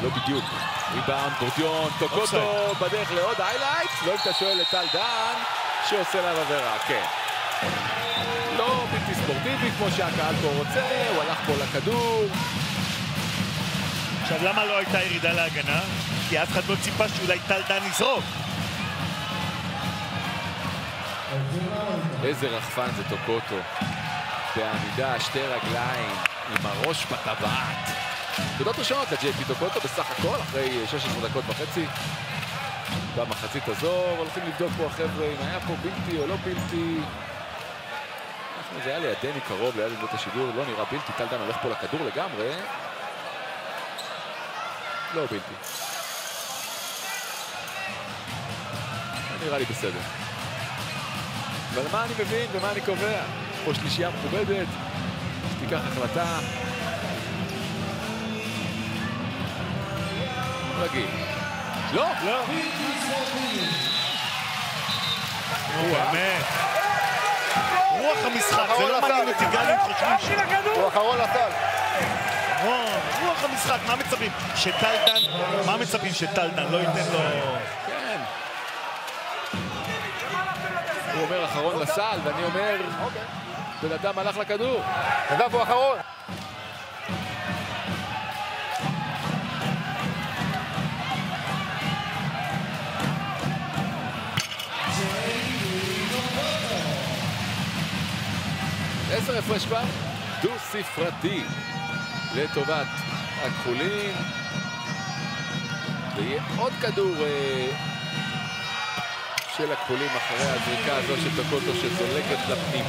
לא בדיוק. ריבאונד, גורדיון, טוקוטו בדרך לעוד highlight. לא אם אתה שואל את טל דן, שעושה עליו עבירה, כן. לא בלתי ספורטיבי כמו שהקהל פה רוצה, הוא הלך פה לכדור. עכשיו, למה לא הייתה ירידה להגנה? כי אף אחד לא ציפה שאולי טל דן יזרוק. איזה רחפן זה טוקוטו. בעמידה, שתי רגליים, עם הראש בטבעת. נקודות ראשונות לג'יי פי טוקוטו בסך הכל, אחרי 16 דקות וחצי. במחצית הזו, הולכים לבדוק פה החבר'ה אם היה פה בלתי או לא בלתי. זה היה לידינו קרוב, ליד עמדות השידור, לא נראה בלתי. טל דן הולך פה לכדור לגמרי. לא בלתי. נראה לי בסדר. אבל מה אני מבין ומה אני קובע? פה שלישייה מכובדת, שתיקח החלטה. רגיל. לא! לא. באמת. רוח המשחק, זה לא מעניין אותי גם אם חושבים ש... הוא אחרון לסל. רוח, המשחק, מה מצפים? שטל דן, מה מצפים שטל דן לא ייתן לו... כן. הוא אומר אחרון לסל, ואני אומר, בן אדם הלך לכדור. נדב הוא אחרון. עשר הפרש כבר, דו-ספרתי לטובת הכחולים. ויהיה עוד כדור אה, של הכחולים אחרי הזריקה הזו של טוקוטו שזולגת לפנים.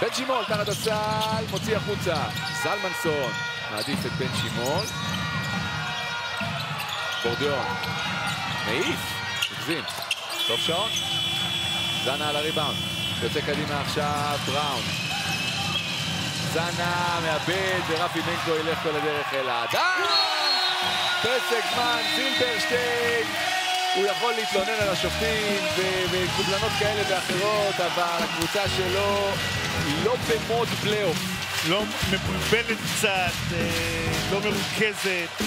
בן שימול תחת הסל, מוציא החוצה. זלמנסון מעדיף את בן שימול. בורדיון. מעיף. הגזים. סוף שעון. זנה על הריבאונד. יוצא קדימה עכשיו בראון. זנה מאבד, ורפי מנקו ילך כל הדרך אל האדם. פסק זמן, זילברשטיין. הוא יכול להתלונן על השופטים וקובלנות כאלה ואחרות, אבל הקבוצה שלו לא במוד פלייאוף. לא מבולבלת קצת, אה, לא מרוכזת.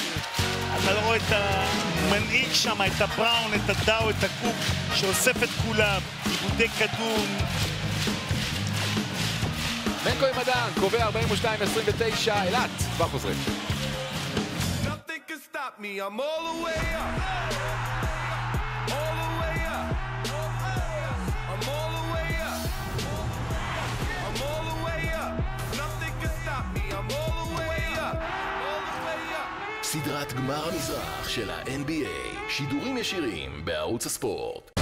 אתה לא רואה את המנהיג שם, את הבראון, את הדאו, את הקוק, שאוסף את כולם. עיבודי כדור, מנקו עם הדן, קובע 42-29, אילת, כבר חוזרים. Nothing can stop me. I'm all the way up. סדרת גמר המזרח של ה-NBA, שידורים ישירים בערוץ הספורט.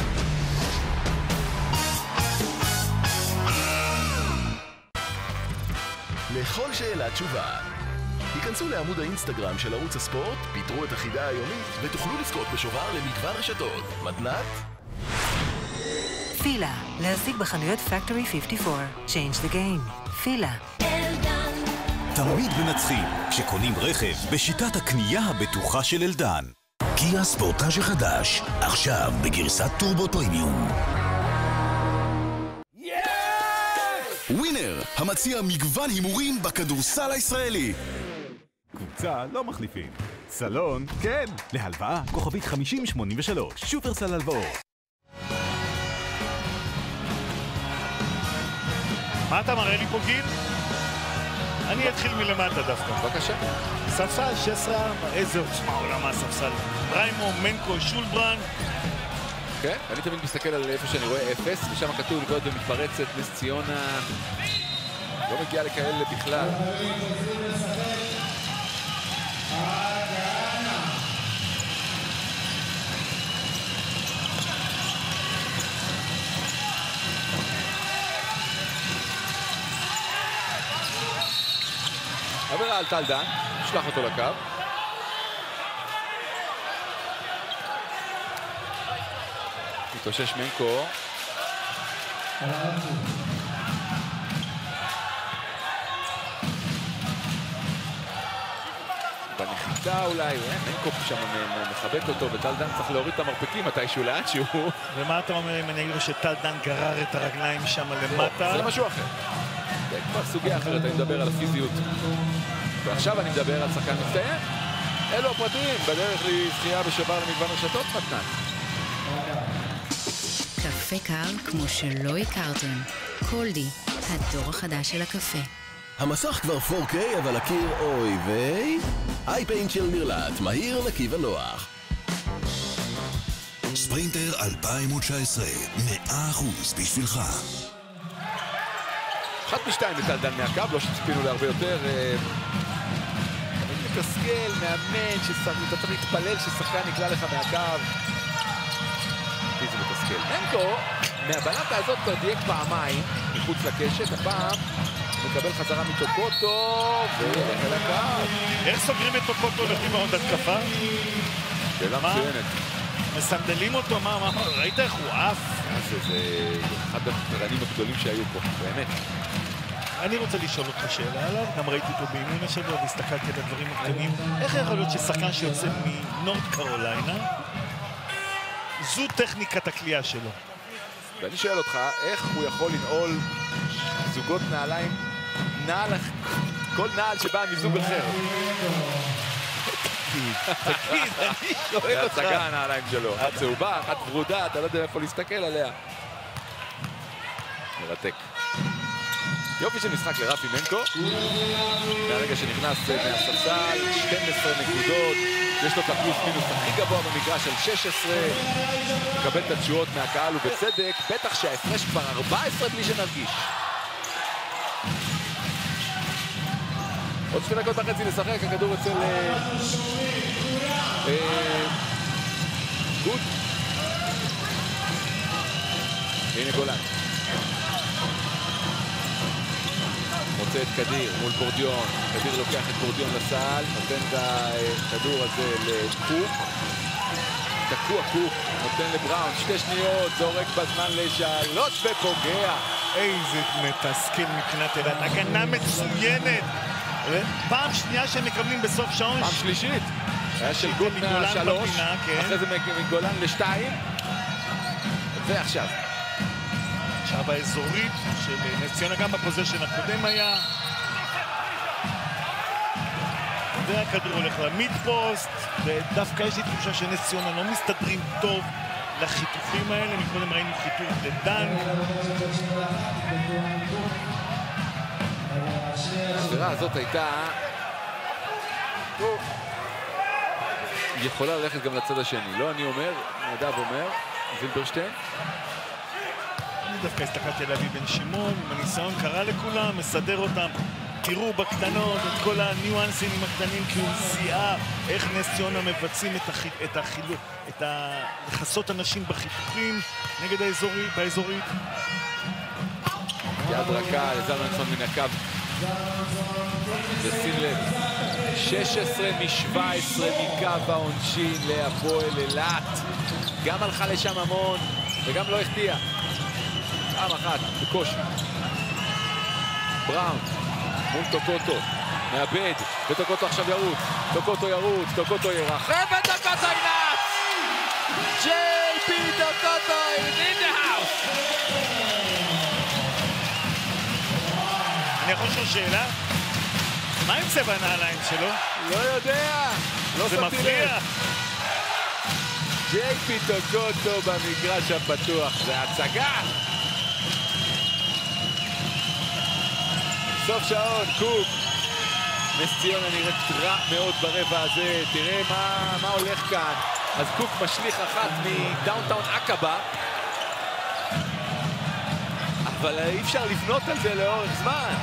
לכל שאלה תשובה. היכנסו לעמוד האינסטגרם של ערוץ הספורט, פיתרו את החידה היומית ותוכלו לזכות בשובר למגוון רשתות. מתנת? פילה, להשיג בחנויות פקטורי 54. Change the game. פילה. תמיד מנצחים כשקונים רכב בשיטת הקנייה הבטוחה של אלדן. קיה ספורטאז' החדש, עכשיו בגרסת טורבו פרימיום. ווינר, המציע מגוון הימורים בכדורסל הישראלי. קבוצה לא מחליפים. סלון, כן. להלוואה, כוכבית 5083, שופרסל הלוואות. מה אתה מראה לי פה גיל? אני אתחיל מלמטה דווקא. בבקשה. ספסל 16-4, איזה עוצמה עולה מהספסל. ריימו, מנקו, שולברן. כן, אני תמיד מסתכל על איפה שאני רואה אפס, ושם כתוב לבעוט במתפרצת, נס ציונה לא מגיעה לכאלה בכלל. עבירה על טל דן, שלח אותו לקו. מתאושש מנקו. בנחיתה אולי, אה, מנקו שם מחבק אותו, וטל דן צריך להוריד את המרפקים מתישהו לאנשהו. ומה אתה אומר אם אני אגיד לו שטל דן גרר את הרגליים שם למטה? זה משהו אחר. זה כבר סוגיה אחרת, אני מדבר על הפיזיות. ועכשיו אני מדבר על שחקן מצטיין. אלו הפרטים, בדרך לזכייה בשובר למגוון רשתות מתנת. קפה קר כמו שלא הכרתם. קולדי, הדור החדש של הקפה. המסך כבר 4K, אבל הקיר אוי ויי. אייפיינט של נרלט, מהיר, נקי ונוח. ספרינטר 2019, 100% בשבילך. אחת משתיים לטל דן מהקו, לא שציפינו להרבה יותר. אה, מתסכל, מאמן, שאתה צריך להתפלל ששחקן נקלע לך מהקו. אותי זה מתסכל. מנקו, מהבלטה הזאת כבר דייק פעמיים, מחוץ לקשת, הפעם מקבל חזרה מטוקוטו, וילך אל הקו. איך סוגרים את טוקוטו לריבאונד התקפה? שאלה מה? מצוינת. מסנדלים אותו, מה, מה, ראית איך הוא עף? זה, אחד הוטרנים הגדולים שהיו פה, באמת. אני רוצה לשאול אותך שאלה עליו, גם ראיתי אותו באימון השבוע והסתכלתי על הדברים הקטנים. איך יכול להיות ששחקן שיוצא מנורד קרוליינה, זו טכניקת הכלייה שלו? ואני שואל אותך, איך הוא יכול לנעול זוגות נעליים, נעל, כל נעל שבאה מזוג אחר? תגיד, אני שואל אותך. זה הצגה הנעליים שלו, אחת צהובה, אחת ורודה, אתה לא יודע איפה להסתכל עליה. מרתק. יופי של משחק לרפי מנקו. מהרגע שנכנס מהספסל, 12 נקודות, יש לו את הפלוס מינוס הכי גבוה במגרש של 16, מקבל את התשואות מהקהל ובצדק, בטח שההפרש כבר 14 בלי שנרגיש. עוד שתי דקות וחצי לשחק, הכדור אצל... אה, אה, גוד. הנה גולן. מוצא את קדיר מול קורדיון, קדיר לוקח את קורדיון לסל, נותן את הכדור הזה לקוק, תקוע קוק, נותן לבראון, שתי שניות, זורק בזמן לשלוש ופוגע. איזה מתסכל מבחינת אילת, הגנה מצוינת. פעם שנייה שהם מקבלים בסוף שעון. פעם שלישית. היה של גוטנה שלוש, כן. אחרי זה מגולן לשתיים, ועכשיו. עכשיו האזורית של נס ציונה גם בפוזיישן הקודם היה. והכדור הולך למיד פוסט, ודווקא יש לי תחושה שנס ציונה לא מסתדרים טוב לחיתוכים האלה. מקודם ראינו חיתוך לדן. הספירה הזאת הייתה... יכולה ללכת גם לצד השני. לא אני אומר, נדב אומר, זילברשטיין. אני דווקא הסתכלתי על אבי בן שמעון, עם הניסיון קרה לכולם, מסדר אותם. תראו בקטנות את כל הניואנסים הקטנים, כי הוא זיהה איך נס ציונה מבצעים את. את החילוק, את ה... לכסות אנשים בחיתוכים נגד האזורית, באזורית. יד רכה לזלמנסון מן הקו. ושים לב, 16 מ-17 מקו העונשין להפועל אילת. גם הלכה לשם המון וגם לא החטיאה. פעם אחת, בקושי. בראון, מול טוקוטו, מאבד, וטוקוטו עכשיו ירוץ. טוקוטו ירוץ, טוקוטו ירחף, וטוקוטו ינץ! ג'יי פי טוקוטו in the house! אני יכול לשאול שאלה? מה עם צבע הנעליים שלו? לא יודע, לא זה מפריע. ג'יי פי טוקוטו במגרש הפתוח, זה הצגה! סוף שעון, קוק. נס ציונה נראית רע מאוד ברבע הזה, תראה מה, מה הולך כאן. אז קוק משליך אחת מדאונטאון עקבה, אבל אי אפשר לבנות על זה לאורך זמן,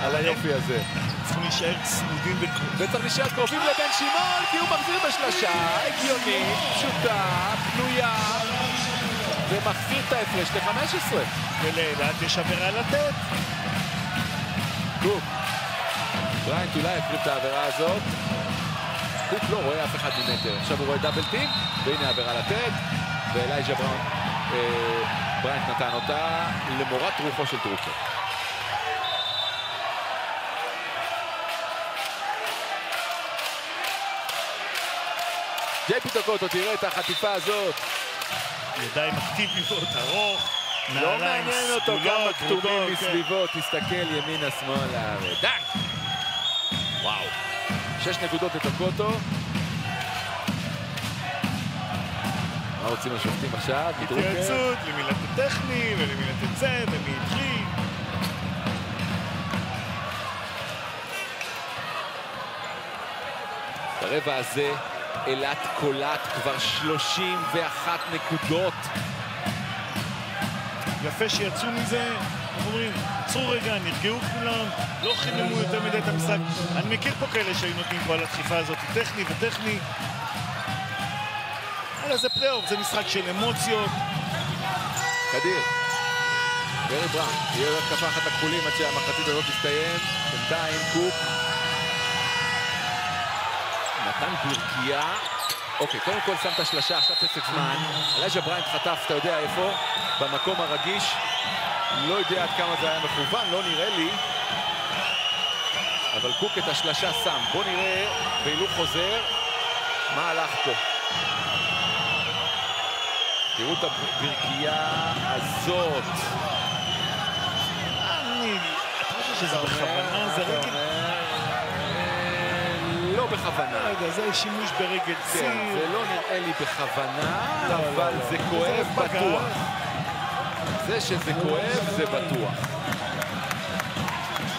על היופי הזה. צריכים להישאר צמודים וקרובים. וצריך להישאר קרובים לבן שמעון, כי הוא מחזיר בשלושה, הגיונית, פשוטה, פנויה, ומחזיר את ההפרש ל-15. ולאילת יש עבירה לתת. קוק. בריינט אולי יקריב את העבירה הזאת. קוק לא רואה אף אחד ממטר. עכשיו הוא רואה double team, והנה עבירה לתת, ואלייג'ה בראון, אה, בריינט נתן אותה למורת רוחו של טרוקר. ג'יי פי טוקוטו, תראה את החטיפה הזאת. ידיים אקטיביות, ארוך. לא נעליים מעניין אותו כמה ורודות, כן. מסביבו, תסתכל ימינה שמאלה ודק! וואו. שש נקודות לטוקוטו. מה רוצים השופטים עכשיו? התייעצות, למי לתת טכני ולמי לתת זה ומי התחיל. ברבע הזה אילת קולט כבר 31 נקודות. יפה שיצאו מזה, איך אומרים, עצרו רגע, נרגעו כולם, לא חיממו יותר מדי את המשחק. אני מכיר פה כאלה שהיו נותנים פה על הדחיפה הזאת, טכני וטכני. אלא זה פלייאוף, זה משחק של אמוציות. קדיר. גרי בראון, יהיה לו התקפה אחת הכחולים עד שהמחצית הזאת תסתיים. בינתיים קוק. נתן ברכייה. אוקיי, קודם כל שם את השלשה, עכשיו פסק זמן. אלייג'ה בריינט חטף, אתה יודע איפה? במקום הרגיש. לא יודע עד כמה זה היה מכוון, לא נראה לי. אבל קוק את השלשה שם. בוא נראה בהילוך חוזר מה הלך פה. תראו את הברכייה הזאת. אני... אתה חושב שזה בכוונה? זה רגל... לא בכוונה. לא יודע, זה שימוש ברגל ציר. כן, זה לא נראה לי בכוונה, לא, אבל לא, זה לא. כואב זה פגע. בטוח. זה שזה כואב, זה בטוח.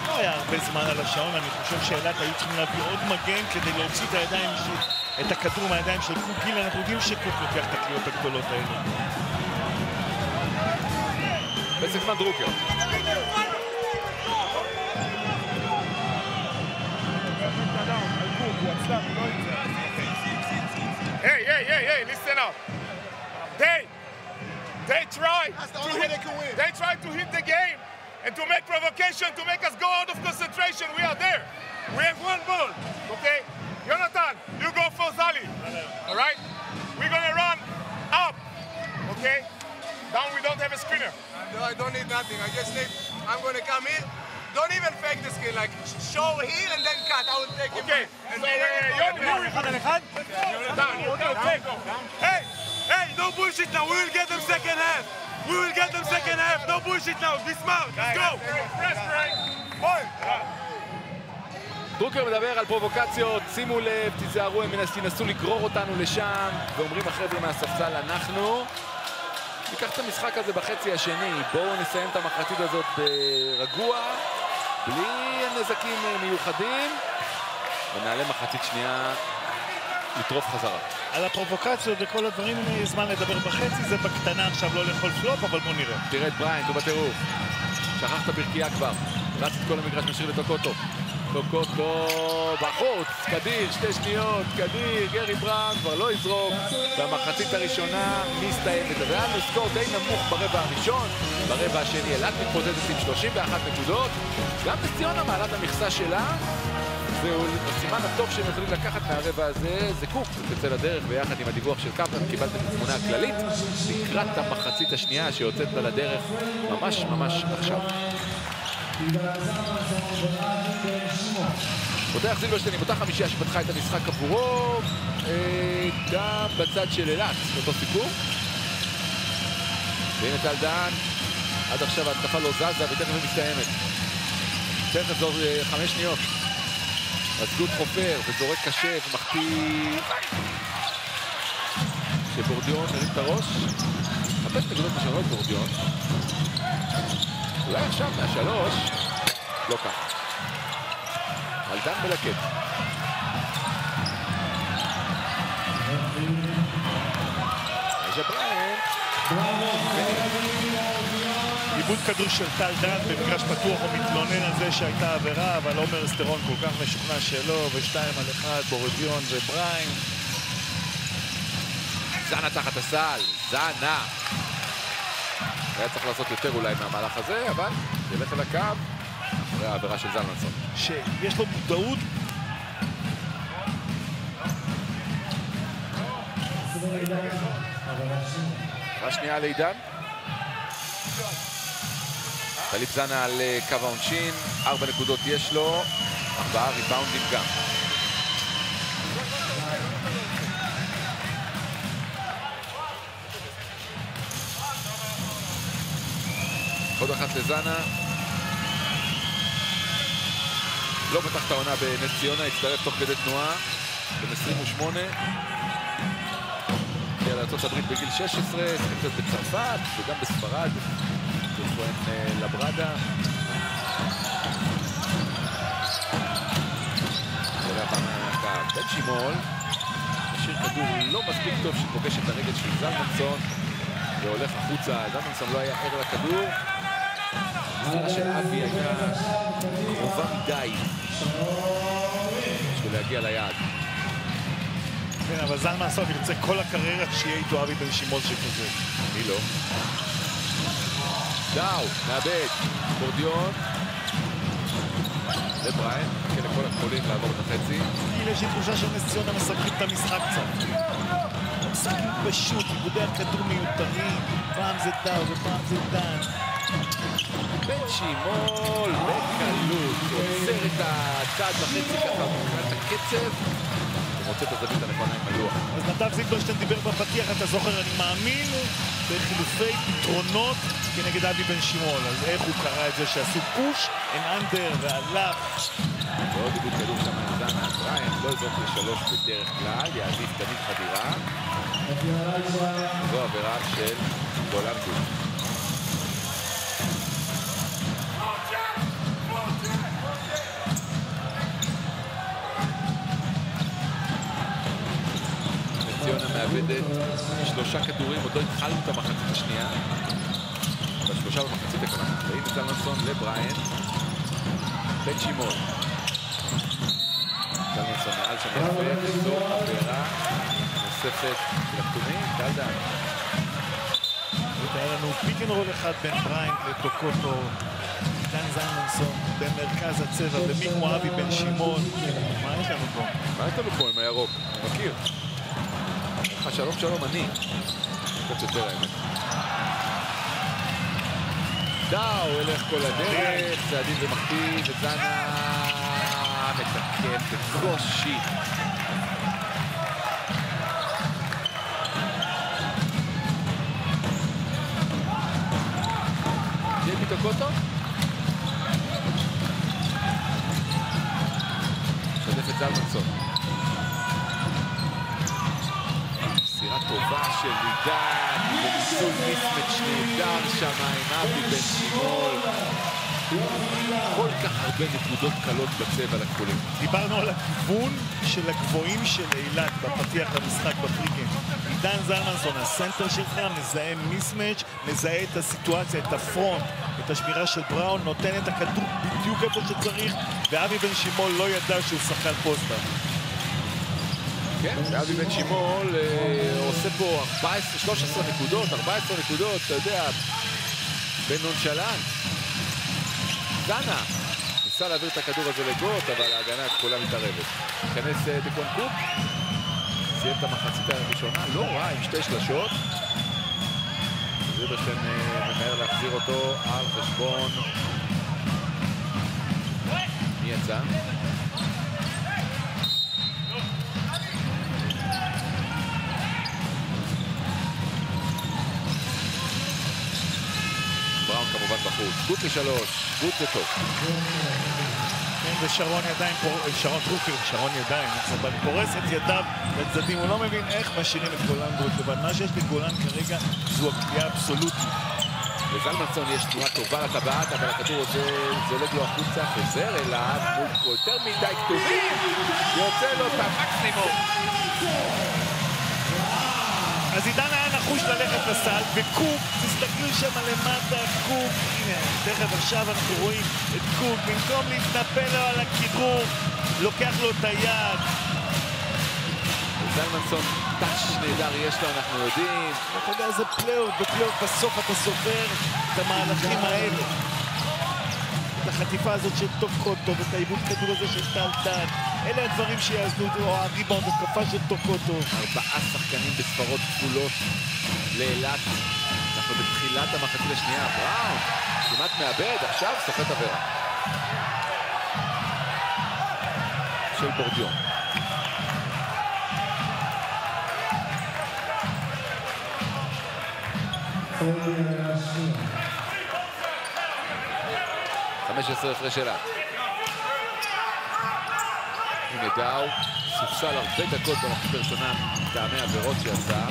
לא היה הרבה זמן על השעון, אני חושב שאילת היו צריכים להביא עוד מגן כדי להוציא את הידיים, של- את הכדור מהידיים של קוק גיל, אנחנו יודעים שקוק לוקח את הקליעות הגדולות האלה. פסק זמן דרוקר. Hey, hey, hey, hey, listen up. They, they try to hit, they try to hit the game. and to make provocation, to make us go out of concentration. We are there. We have one ball, okay? Jonathan, you go for Zali, all right? We're gonna run up, okay? Down we don't have a screener. No, I don't need nothing. I just need. I'm gonna come in. Don't even fake the screen. Like show here and then cut. I will take him. Okay. And So, uh, Yoni, Down, you down, take go. Hey, hey, no bullshit now. We will get them second half. We will get them second half. No bullshit now. Be smart. Let's go. Boy. דרוקר מדבר על פרובוקציות, שימו לב, תיזהרו, הם ינסו לגרור אותנו לשם, ואומרים החבר'ה מהספסל, אנחנו ניקח את המשחק הזה בחצי השני, בואו נסיים את המחצית הזאת ברגוע, בלי נזקים אה, מיוחדים, ונעלה מחצית שנייה לטרוף חזרה. על הפרובוקציות וכל הדברים, זמן לדבר בחצי, זה בקטנה עכשיו לא לאכול פלופ, אבל בוא נראה. תראה את בריינט, הוא בטירוף. שכח את הברכייה כבר. רץ את כל המגרש, משאיר לטוקוטו. טוקוטו בחוץ, קדיר, שתי שניות, קדיר, גרי בראון כבר לא יזרוק. והמחצית הראשונה מסתיימת. והיה לנו score די נמוך ברבע הראשון. ברבע השני אילת מתמודדת עם 31 נקודות. גם נס ציונה מעלה את המכסה שלה. זהו הסימן הטוב שהם יכולים לקחת מהרבע הזה, זה קוק, יוצא לדרך ביחד עם הדיווח של קפלן, קיבלתם את התמונה הכללית לקראת המחצית השנייה שיוצאת לדרך ממש ממש עכשיו. פותח זילברשטיין עם אותה חמישייה שפתחה את המשחק עבורו, אה, גם בצד של אילת, אותו סיפור. והנה טל דהן, עד עכשיו ההתקפה לא זזה ותכף היא מסתיימת. תכף זו אה, חמש שניות. אז גוד חופר וזורק קשה ומחטיא שבורדיון מרים את הראש. חפש נקודות משנות בורדיון. אולי עכשיו מהשלוש, לא ככה. אלדן מלקט. אג'ה בריינט. עיבוד כדור של טל דן במגרש פתוח, הוא מתלונן על זה שהייתה עבירה, אבל עומר סטרון כל כך משוכנע שלא, ושתיים על אחד, בורדיון ובריין. זנה תחת הסל, זנה. היה צריך לעשות יותר אולי מהמהלך הזה, אבל ילך אל הקו. אחרי העבירה של זלמנסון. שיש לו מודעות הערה שנייה לעידן. טליב זנה על אה, קו העונשין, ארבע נקודות יש לו, ארבעה ריבאונדים גם. עוד אחת לזנה. לא פתח את העונה בנס ציונה, הצטרף תוך כדי תנועה, בן 28. הגיע לארה"ב בגיל 16, שיחק קצת בצרפת וגם בספרד. טופואן אה, לברדה. בן שימול, משאיר כדור לא מספיק טוב שפוגש את הרגל של זלמנסון והולך החוצה. זלמנסון לא היה ער לכדור. המסירה של אבי הייתה קרובה מדי בשביל להגיע ליעד. כן, אבל זלמנסון ירצה כל הקריירה שיהיה איתו אבי בן שימול שכזה. מי לא? דאו, מאבד, בורדיון. ובריין, מחכה לכל הגבולים לעבור את החצי. כאילו יש לי תחושה שנס ציונה משחקים את המשחק קצת. משחקים פשוט, עיבודי הכדור מיותרים, פעם זה דאו ופעם זה דן. בן שימול, בקלות, עוצר את הצעד וחצי ככה, מבחינת הקצב. ומוצא את הזווית הנכונה עם הלוח. אז נדב זילברשטיין דיבר בפתיח, אתה זוכר, אני מאמין בחילופי פתרונות כנגד אבי בן שמעון. אז איך הוא קרא את זה שעשו פוש, אין אנדר והלך. ועוד עיבוד כדור שם זנה, בריין לא יזרוק לשלוש בדרך כלל, יעדיף תמיד חדירה. זו עבירה של גולן מאבדת שלושה כדורים, עוד לא התחלנו את המחצית השנייה. בשלושה במחצית הכוונה. והנה זלמנסון לבריינט. בן שימול. זלמנסון מעל שם יפה, וזו עבירה נוספת של הכתומים. טל דן. דקות היה לנו pick and roll אחד בין בריינט לטוקוטו, דן זלמנסון במרכז הצבע, ומי כמו אבי בן שימול. מה יש לנו פה? מה יש לנו פה עם הירוק? מכיר. לך שלום שלום, אני. קצת יותר האמת. דאו הולך כל הדרך, צעדים ומקפיא, וזנה מתקן בקושי. ג'יימי טוקוטו? שודף את זלמנסון. מסירה טובה עידן, וניסוי מיסמץ' נהדר שם עם אבי בן שמעון. כל כך הרבה נקודות קלות בצבע לכחולים. דיברנו על הכיוון של הגבוהים של אילת בפתיח למשחק בפריקים. עידן זלמנסון, הסנטר שלך, מזהה מיסמץ', מזהה את הסיטואציה, את הפרונט, את השמירה של בראון, נותן את הכדור בדיוק איפה שצריך, ואבי בן שמעון לא ידע שהוא שחקן פוסטה. כן, ואבי בן שמעון אה, עושה פה 14, 13 נקודות, 14 נקודות, אתה יודע, בנונשלנט. דנה ניסה להעביר את הכדור הזה לגוט, אבל ההגנה הכחולה מתערבת. ייכנס אה, דקון קוק, סיים את המחצית הראשונה, לא רע, עם שתי שלשות. ריברשטיין אה, ממהר להחזיר אותו על חשבון... מי יצא? בראון כמובן בחוץ. גוט לשלוש, גוט זה טוב. כן, ושרון ידיים, שרון טרוקר, שרון ידיים, סבבה, פורס את ידיו לצדדים, הוא לא מבין איך משאירים את גולן גרוט לבד. מה שיש לגולן כרגע זו הקביעה האבסולוטית. לזלמנסון יש תנועה טובה לטבעת, אבל הכדור הזה זולג לו החוצה, חוזר אליו מול יותר מדי כתובים, יוצא לו את המקסימום. אז עידן נחוש ללכת לסל, וקוק, תסתכלו שם למטה, קוק, הנה, תכף עכשיו אנחנו רואים את קוק, במקום להתנפל לו על הכדרור, לוקח לו את היד. זלמנסון, touch נהדר יש לו, אנחנו יודעים. אתה יודע, זה פלייאוף, בפלייאוף בסוף אתה סופר את המהלכים האלה. החטיפה הזאת של טוקוטו, ואת העיבוד כדור הזה של טל דן, אלה הדברים שיעזרו, או הריבאונד, התקפה של טוקוטו. ארבעה שחקנים בספרות כפולות לאילת. אנחנו בתחילת המחצית השנייה, וואו, כמעט מאבד, עכשיו סוחט עבירה. של בורדיון. Oh, yeah, 15 הפרש שלה. הנה דאו, סופסל הרבה דקות במחקר ראשונה, טעמי עבירות שעשה.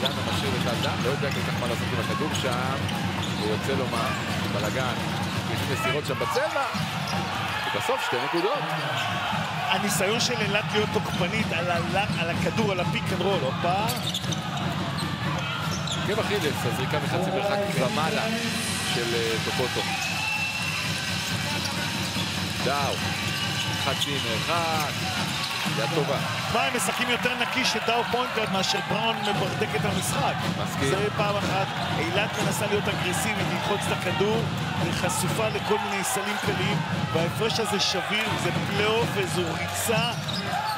דן משאיר את האדם, לא יודע כל כך מה לעשות עם הכדור שם, הוא לו לומר, בלאגן. יש מסירות שם בצבע, ובסוף שתי נקודות. הניסיון של אילת להיות תוקפנית על, הלק, על הכדור, על הפיק אנד רול, הופה. כן, קבע חילץ, הזריקה מחצי מרחק ומעלה של אה, טופוטו. דאו, חצי מרחק, יד טובה. מה, הם משחקים יותר נקי שדאו פוינטרד מאשר בראון מברדק את המשחק. מסכים. זה פעם אחת. אילת מנסה להיות אגרסיבית, ללחוץ את הכדור, וחשופה לכל מיני סלים קלים, וההפרש הזה שביר, זה פלייאוף וזו ריצה,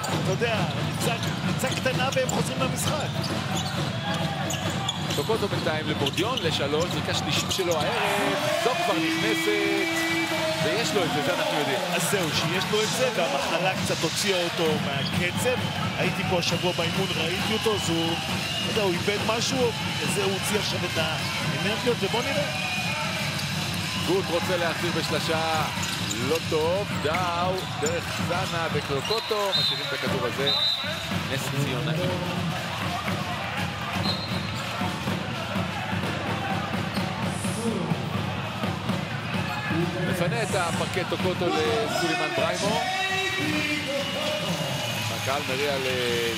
אתה יודע, ריצה, ריצה קטנה והם חוזרים למשחק. טוקוטו בינתיים לגורדיון לשלוש, זריקה שלישית שלו הערב, זו כבר נכנסת, ויש לו את זה, זה אנחנו יודעים. אז זהו, שיש לו את זה, והמחלה קצת הוציאה אותו מהקצב. הייתי פה השבוע באימון, ראיתי אותו, אז הוא, לא יודע, הוא איבד משהו, וזה הוא הוציא עכשיו את האנרגיות, ובוא נראה. גוט רוצה להחזיר בשלושה, לא טוב, דאו, דרך זנה וקלוקוטו, משאירים את הכדור הזה, נס ציונאי. מפנה את הפרקט טוקוטו לסולימן בריימו. הקהל מריע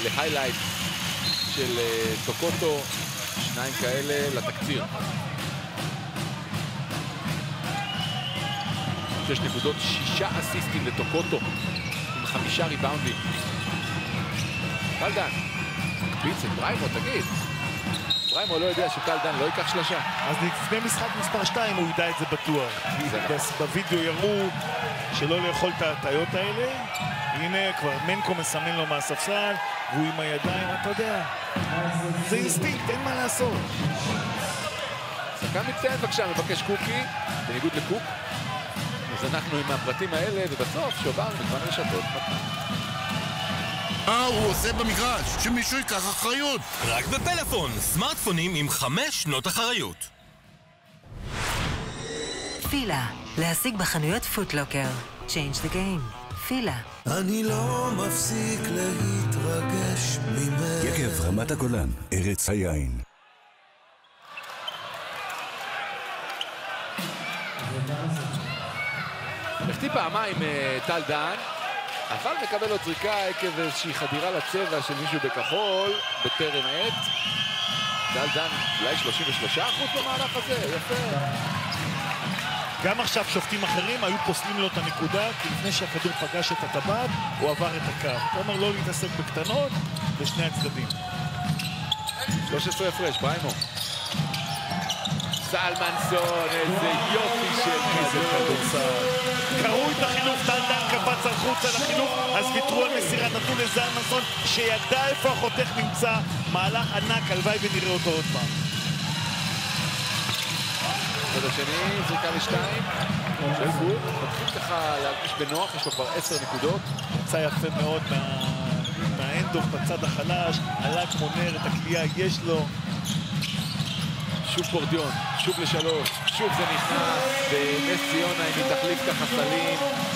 ל highlight של אה, טוקוטו, שניים כאלה לתקציר. שש נקודות, שישה אסיסטים לטוקוטו, עם חמישה ריבאונדים. טל דן, מקפיץ את בריימו, תגיד. בריימו לא יודע שטל דן לא ייקח שלושה. אז לפני משחק מספר 2 הוא ידע את זה בטוח. בס- בווידאו יראו שלא לאכול את ההטיות האלה. הנה, כבר מנקו מסמן לו מהספסל, והוא עם הידיים, אתה יודע. זה אינסטינקט, אין מה לעשות. שחקן מצטיין בבקשה, מבקש קוקי, בניגוד לקוק. אז אנחנו עם הפרטים האלה, ובסוף שובר מגוון רשתות. מה הוא עושה במגרש? שמישהו ייקח אחריות. רק בפלאפון, סמארטפונים עם חמש שנות אחריות. פילה, להשיג בחנויות פוטלוקר. Change the game. פילה. אני לא מפסיק להתרגש ממך. יקב רמת הגולן, ארץ היין. החטיא פעמיים אה, טל דן, אבל מקבל עוד זריקה עקב איזושהי חדירה לצבע של מישהו בכחול, בטרם עת. טל דן אולי 33% במהלך הזה, יפה. גם עכשיו שופטים אחרים היו פוסלים לו את הנקודה, כי לפני שהכדור פגש את הטבעת, הוא עבר את הקו. אומר לא להתעסק בקטנות, בשני הצדדים. 13 הפרש, פריימו. סלמנסון, איזה יופי של כדורסל. קראו את החילוף, דן קפץ החוצה לחילוף, אז ויתרו על מסירה, נתנו לזלמנסון, שידע איפה החותך נמצא. מהלך ענק, הלוואי ונראה אותו עוד פעם. בצד השני, זריקה לשתיים. של גור, מתחיל ככה להרגיש בנוח, יש לו כבר עשר נקודות. יצא יפה מאוד מה... מהאנדוף בצד החלש, עלה כמו נר, את הכלייה יש לו. שוב בורדיון, שוב לשלוש, שוב זה נכנס, ונס ציונה אם היא תחליף ככה סלים.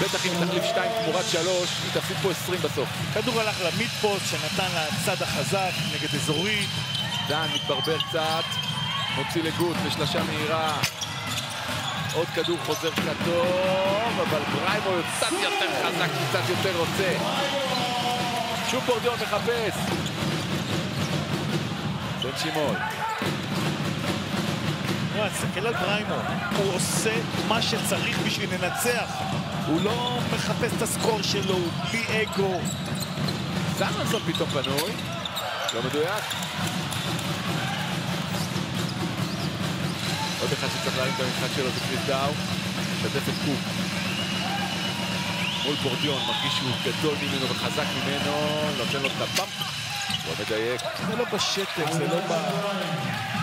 בטח אם תחליף שתיים תמורת שלוש, היא תפסיד פה עשרים בסוף. כדור הלך למיד פוסט שנתן לצד החזק נגד אזורי. דן מתברבר קצת, מוציא לגוט לשלושה מהירה. עוד כדור חוזר כתוב, אבל בריימו קצת יותר חזק, קצת יותר רוצה. שוב בורדיון מחפש. בן שמעון. תסתכל על בריימו, הוא עושה מה שצריך בשביל לנצח. הוא לא מחפש את הסקור שלו, הוא בלי אגו. סמרסון פתאום פנוי, לא מדויק. עוד אחד שצריך להרים את המשחק שלו זה קריס דאו, משתף את קוק. מול בורדיון, מרגיש שהוא גדול ממנו וחזק ממנו, נותן לו את הפאמפ, לא מדייק. זה לא בשטף, זה לא ב...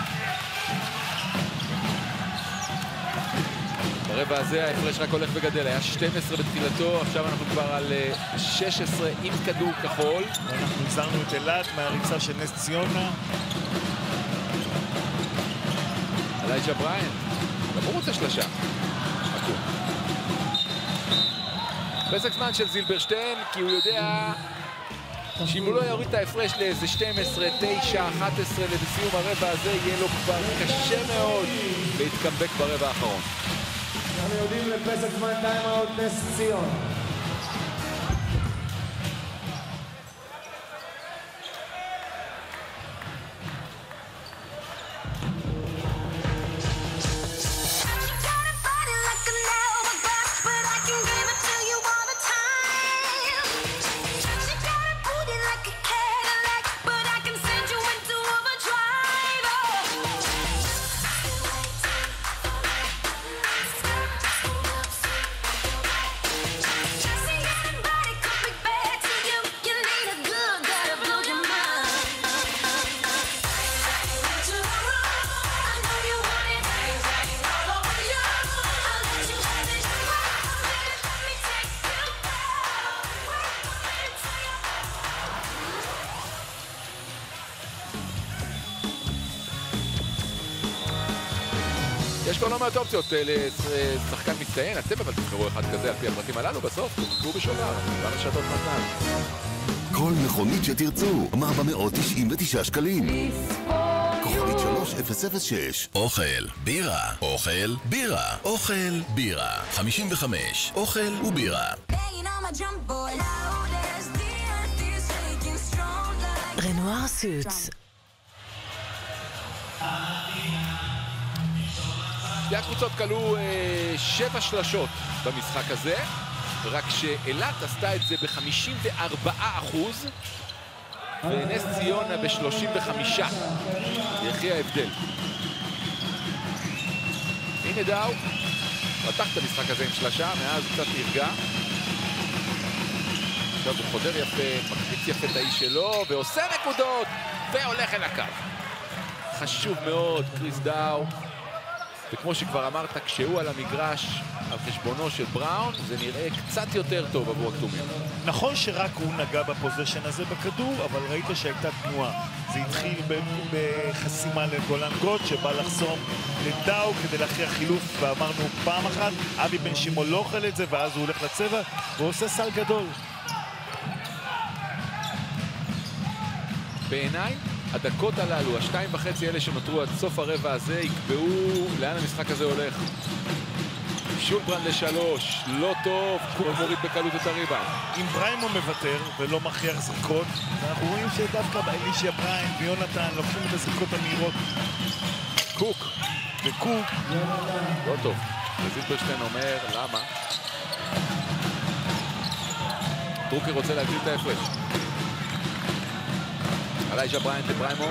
ברבע הזה ההפרש רק הולך וגדל, היה 12 בתחילתו, עכשיו אנחנו כבר על אה, 16 עם כדור כחול. אנחנו הזהרנו את אילת מהריצה של נס ציונה. אלייג'ה בריין, גם הוא רוצה שלושה. פסק זמן של זילברשטיין, כי הוא יודע שאם הוא לא יוריד את ההפרש לאיזה 12, 9, 11 לסיום הרבע הזה, יהיה לו כבר קשה מאוד להתקמבק ברבע האחרון. אנחנו יודעים לפסק זמן טיימאוט נס ציון. אופציות אה, לשחקן מצטיין, אתם אבל תבחרו אחד כזה על פי הפרטים הללו, בסוף תבחרו בשובר, כבר רשתות מתנ"ל. כל מכונית שתרצו, 499 שקלים. כוכבית 3006. אוכל, בירה, אוכל, בירה, אוכל, בירה. 55, אוכל ובירה. רנואר סוטס. שתי הקבוצות כלו אה, שבע שלשות במשחק הזה, רק שאילת עשתה את זה ב-54 אחוז, ונס ציונה ב-35. יחי ההבדל. הנה דאו, פתח את המשחק הזה עם שלושה, מאז קצת נרגע. עכשיו הוא חודר יפה, מקפיץ יפה את האיש שלו, ועושה נקודות, והולך אל הקו. חשוב מאוד, קריס דאו. וכמו שכבר אמרת, כשהוא על המגרש על חשבונו של בראון, זה נראה קצת יותר טוב עבור הכתומים. נכון שרק הוא נגע בפוזיישן הזה בכדור, אבל ראית שהייתה תנועה. זה התחיל בחסימה לגולן גוט, שבא לחסום לדאו כדי להכריע חילוף, ואמרנו פעם אחת, אבי בן שמעון לא אוכל את זה, ואז הוא הולך לצבע, והוא עושה סל גדול. בעיניי, הדקות הללו, השתיים וחצי אלה שנותרו עד סוף הרבע הזה, יקבעו לאן המשחק הזה הולך. שולברן לשלוש, לא טוב, קוק מוריד בקלות את הריבאונד. אם בריימו מוותר ולא מכריח זריקות, אנחנו רואים שדווקא אלישיה בריין ויונתן לוקחים את הזריקות המהירות. קוק. וקוק. לא טוב. וזילברשטיין אומר, למה? טרוקר רוצה להגדיל את ההפרש. אלייג'ה בריינט לבריימו.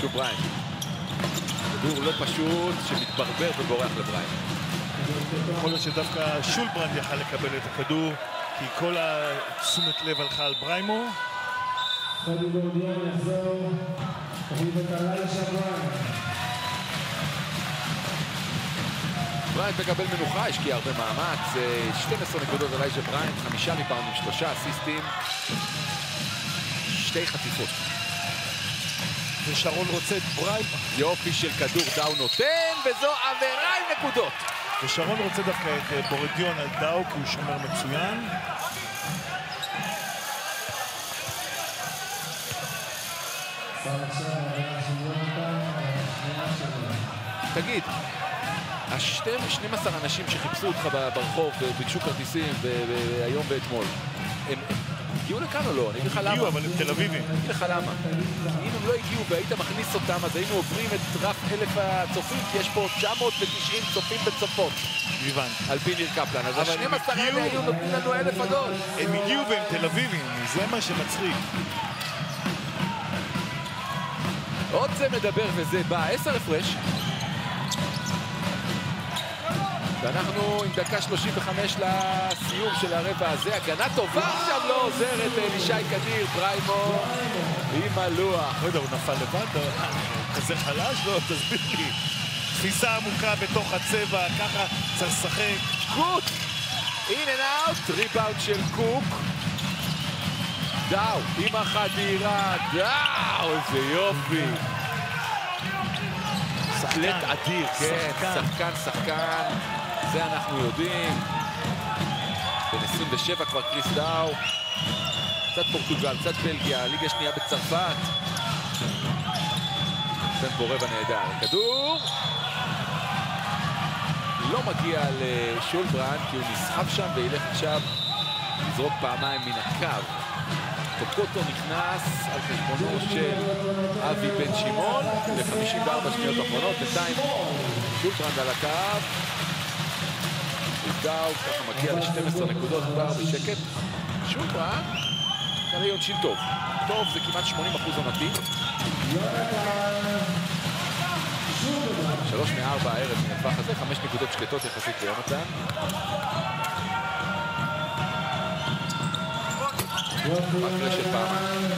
שוב בריינט. כדור לא פשוט שמתברבר ובורח לבריינט. יכול להיות שדווקא שולברנד יכל לקבל את הכדור, כי כל התשומת לב הלכה על בריימו. גורדיון יחזור, תחליף את אלייג'ה בריינט. בריינט מקבל מנוחה, השקיע הרבה מאמץ, אה, 12 נקודות אלייג'ה בריינט, חמישה ריבאונדים, שלושה אסיסטים, שתי חטיפות. ושרון רוצה את בריימו. יופי של כדור דאו נותן, וזו עבירה עם נקודות. ושרון רוצה דווקא את אה, גורדיון על דאו, כי הוא שומר מצוין. של שלו. תגיד, ה-12 אנשים שחיפשו אותך ברחוב וביקשו כרטיסים היום ואתמול, הם הגיעו לכאן או לא? אני אגיד לך למה. הגיעו, אבל הם תל אביבים. אני אגיד לך למה. אם הם לא הגיעו והיית מכניס אותם, אז היינו עוברים את רף אלף הצופים, כי יש פה 990 צופים בצופות. הבנתי. על פי ניר קפלן. אז אבל הם ה-12 האלה הגיעו- היו נותנים לנו אלף עדות. הם הגיעו והם תל אביבים, זה מה שמצחיק. עוד זה מדבר וזה בא, עשר הפרש. ואנחנו עם דקה 35 לסיום של הרבע הזה. הגנה טובה עכשיו לא עוזרת אלישי קדיר, בריימו עם הלוח. לא יודע, הוא נפל לבד? אה, כזה חלש? לא, תסביר לי. תפיסה עמוקה בתוך הצבע, ככה צריך לשחק. קוק! in and out, ריבאונד של קוק. דאו, עם החדירה, דאו, איזה יופי. פלט אדיר, כן, שחקן, שחקן, זה אנחנו יודעים. בן 27 כבר קריס דאו. קצת פורטוגל, קצת בלגיה, ליגה שנייה בצרפת. נותן פה רבע נהדר. כדור לא מגיע לשולברן כי הוא נסחב שם וילך עכשיו לזרוק פעמיים מן הקו. טוקוטו נכנס על חשבונו של אבי בן שמעון ל-54 שניות אחרונות, בינתיים שולברנד על הקו. דאו ככה מגיע ל-12 נקודות כבר בשקט. שולברנד, כנראה עונשין טוב. טוב זה כמעט 80% עונתי. שלוש מארבע הערב מן הטווח הזה, חמש נקודות שקטות יחסית ליונתן. פעמיים.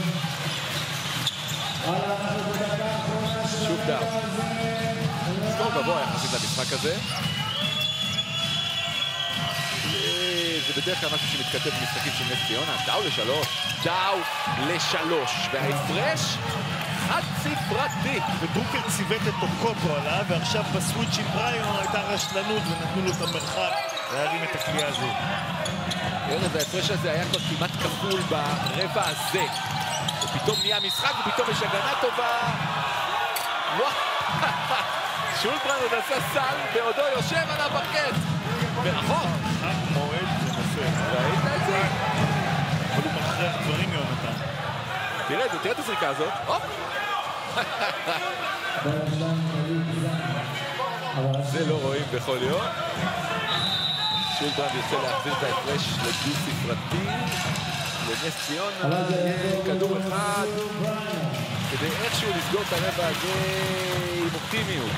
שוב דאו. סקור גבוה יחסית למשחק הזה. זה בדרך כלל משהו שמתכתב במשחקים של נס ציונה. דאו לשלוש. דאו לשלוש. וההפרש חד ספרתי. ודרוקר ציוות את טוקוטו עליו, ועכשיו בסוויץ' עם בריון הייתה רשלנות ונתנו לו את המרחק להרים את הקליעה הזו. ארז, ההפרש הזה היה כבר כמעט כפול ברבע הזה. ופתאום נהיה משחק, ופתאום יש הגנה טובה. וואו! <laughs> שולברן עוד עשה סל בעודו יושב על הפרקט. מרחוק. מועד זה נופל. ראית את זה? אבל הוא מכריח דברים, יונתן. תראה זה, תראה את הזריקה הזאת. זה לא רואים בכל יום. שולברן ירצה להחזיר את ההפרש לדו ספרתי. לנס ציונה כדור אחד כדי איכשהו לסגור את הרבע הזה עם אופטימיות.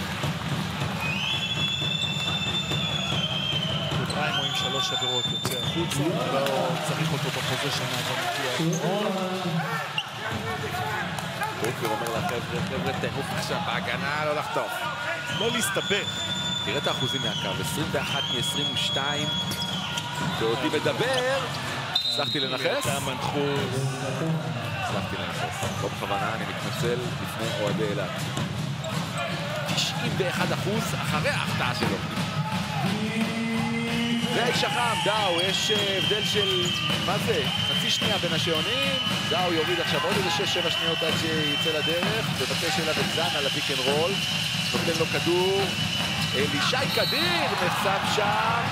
שלוש עבירות יוצא החוצה, לא צריך אותו בחוזה שנה גם בוקר אומר לחבר'ה, חבר'ה, טירוף עכשיו בהגנה, לא לחטוף. לא להסתבך. תראה את האחוזים מהקו, 21 מ-22. ועודי מדבר, הצלחתי לנחש? אתה מנחוס. הצלחתי לנחש. לא בכוונה, אני מתנצל בפני אוהדי אילת. 91 אחוז אחרי ההחטאה שלו. ושחם, דאו, יש אה, הבדל של, מה זה, חצי שנייה בין השעונים. דאו יוריד עכשיו עוד איזה 6-7 שניות עד שיצא לדרך. מבקש אליו את זנה על ה pick and roll. נותן לו כדור. אלישי קדיר נחשף שם.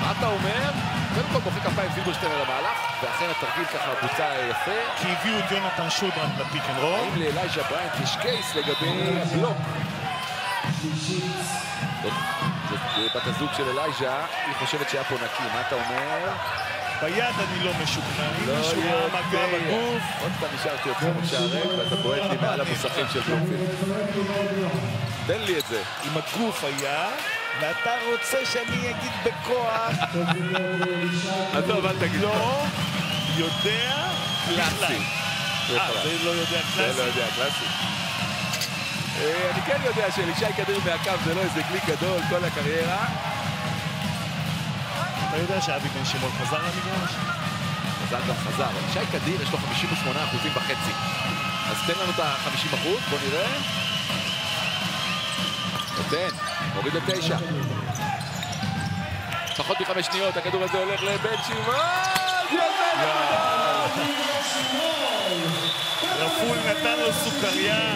מה אתה אומר? קודם כל מוחא כפיים זילברשטיין על המהלך, ואכן התרגיל ככה בוצע יפה. כי הביאו את יונתן שולברנד ל pick and roll. האם לאלייז'ה בריינט יש case לגבי הבלוק? זאת זאת בת הזוג של אלייז'ה, היא חושבת שהיה פה נקי, מה אתה אומר? ביד אני לא משוכנע, אם מישהו יודע. מגע בגוף. עוד פעם השארתי אותך ריק ואתה בועט לי מעל המוסכים של בלומפילד. תן לי את זה. עם הגוף היה, ואתה רוצה שאני אגיד בכוח. עזוב, אל תגיד. לא יודע קלאסי. אה, זה לא יודע זה לא קלאסי? יודע, קלאסי. אה, אני כן יודע שאלישי כדיר מהקו זה לא איזה גליק גדול כל הקריירה. אתה יודע שאבי בן שמעון חזר למגרש? חזר גם חזר. אלישי כדיר יש לו 58 אחוזים בחצי. אז תן לנו את ה-50 אחוז, בוא נראה. נותן, מוריד לתשע. פחות מחמש שניות, הכדור הזה הולך לבן שמעון! רפול נתן לו סוכריה.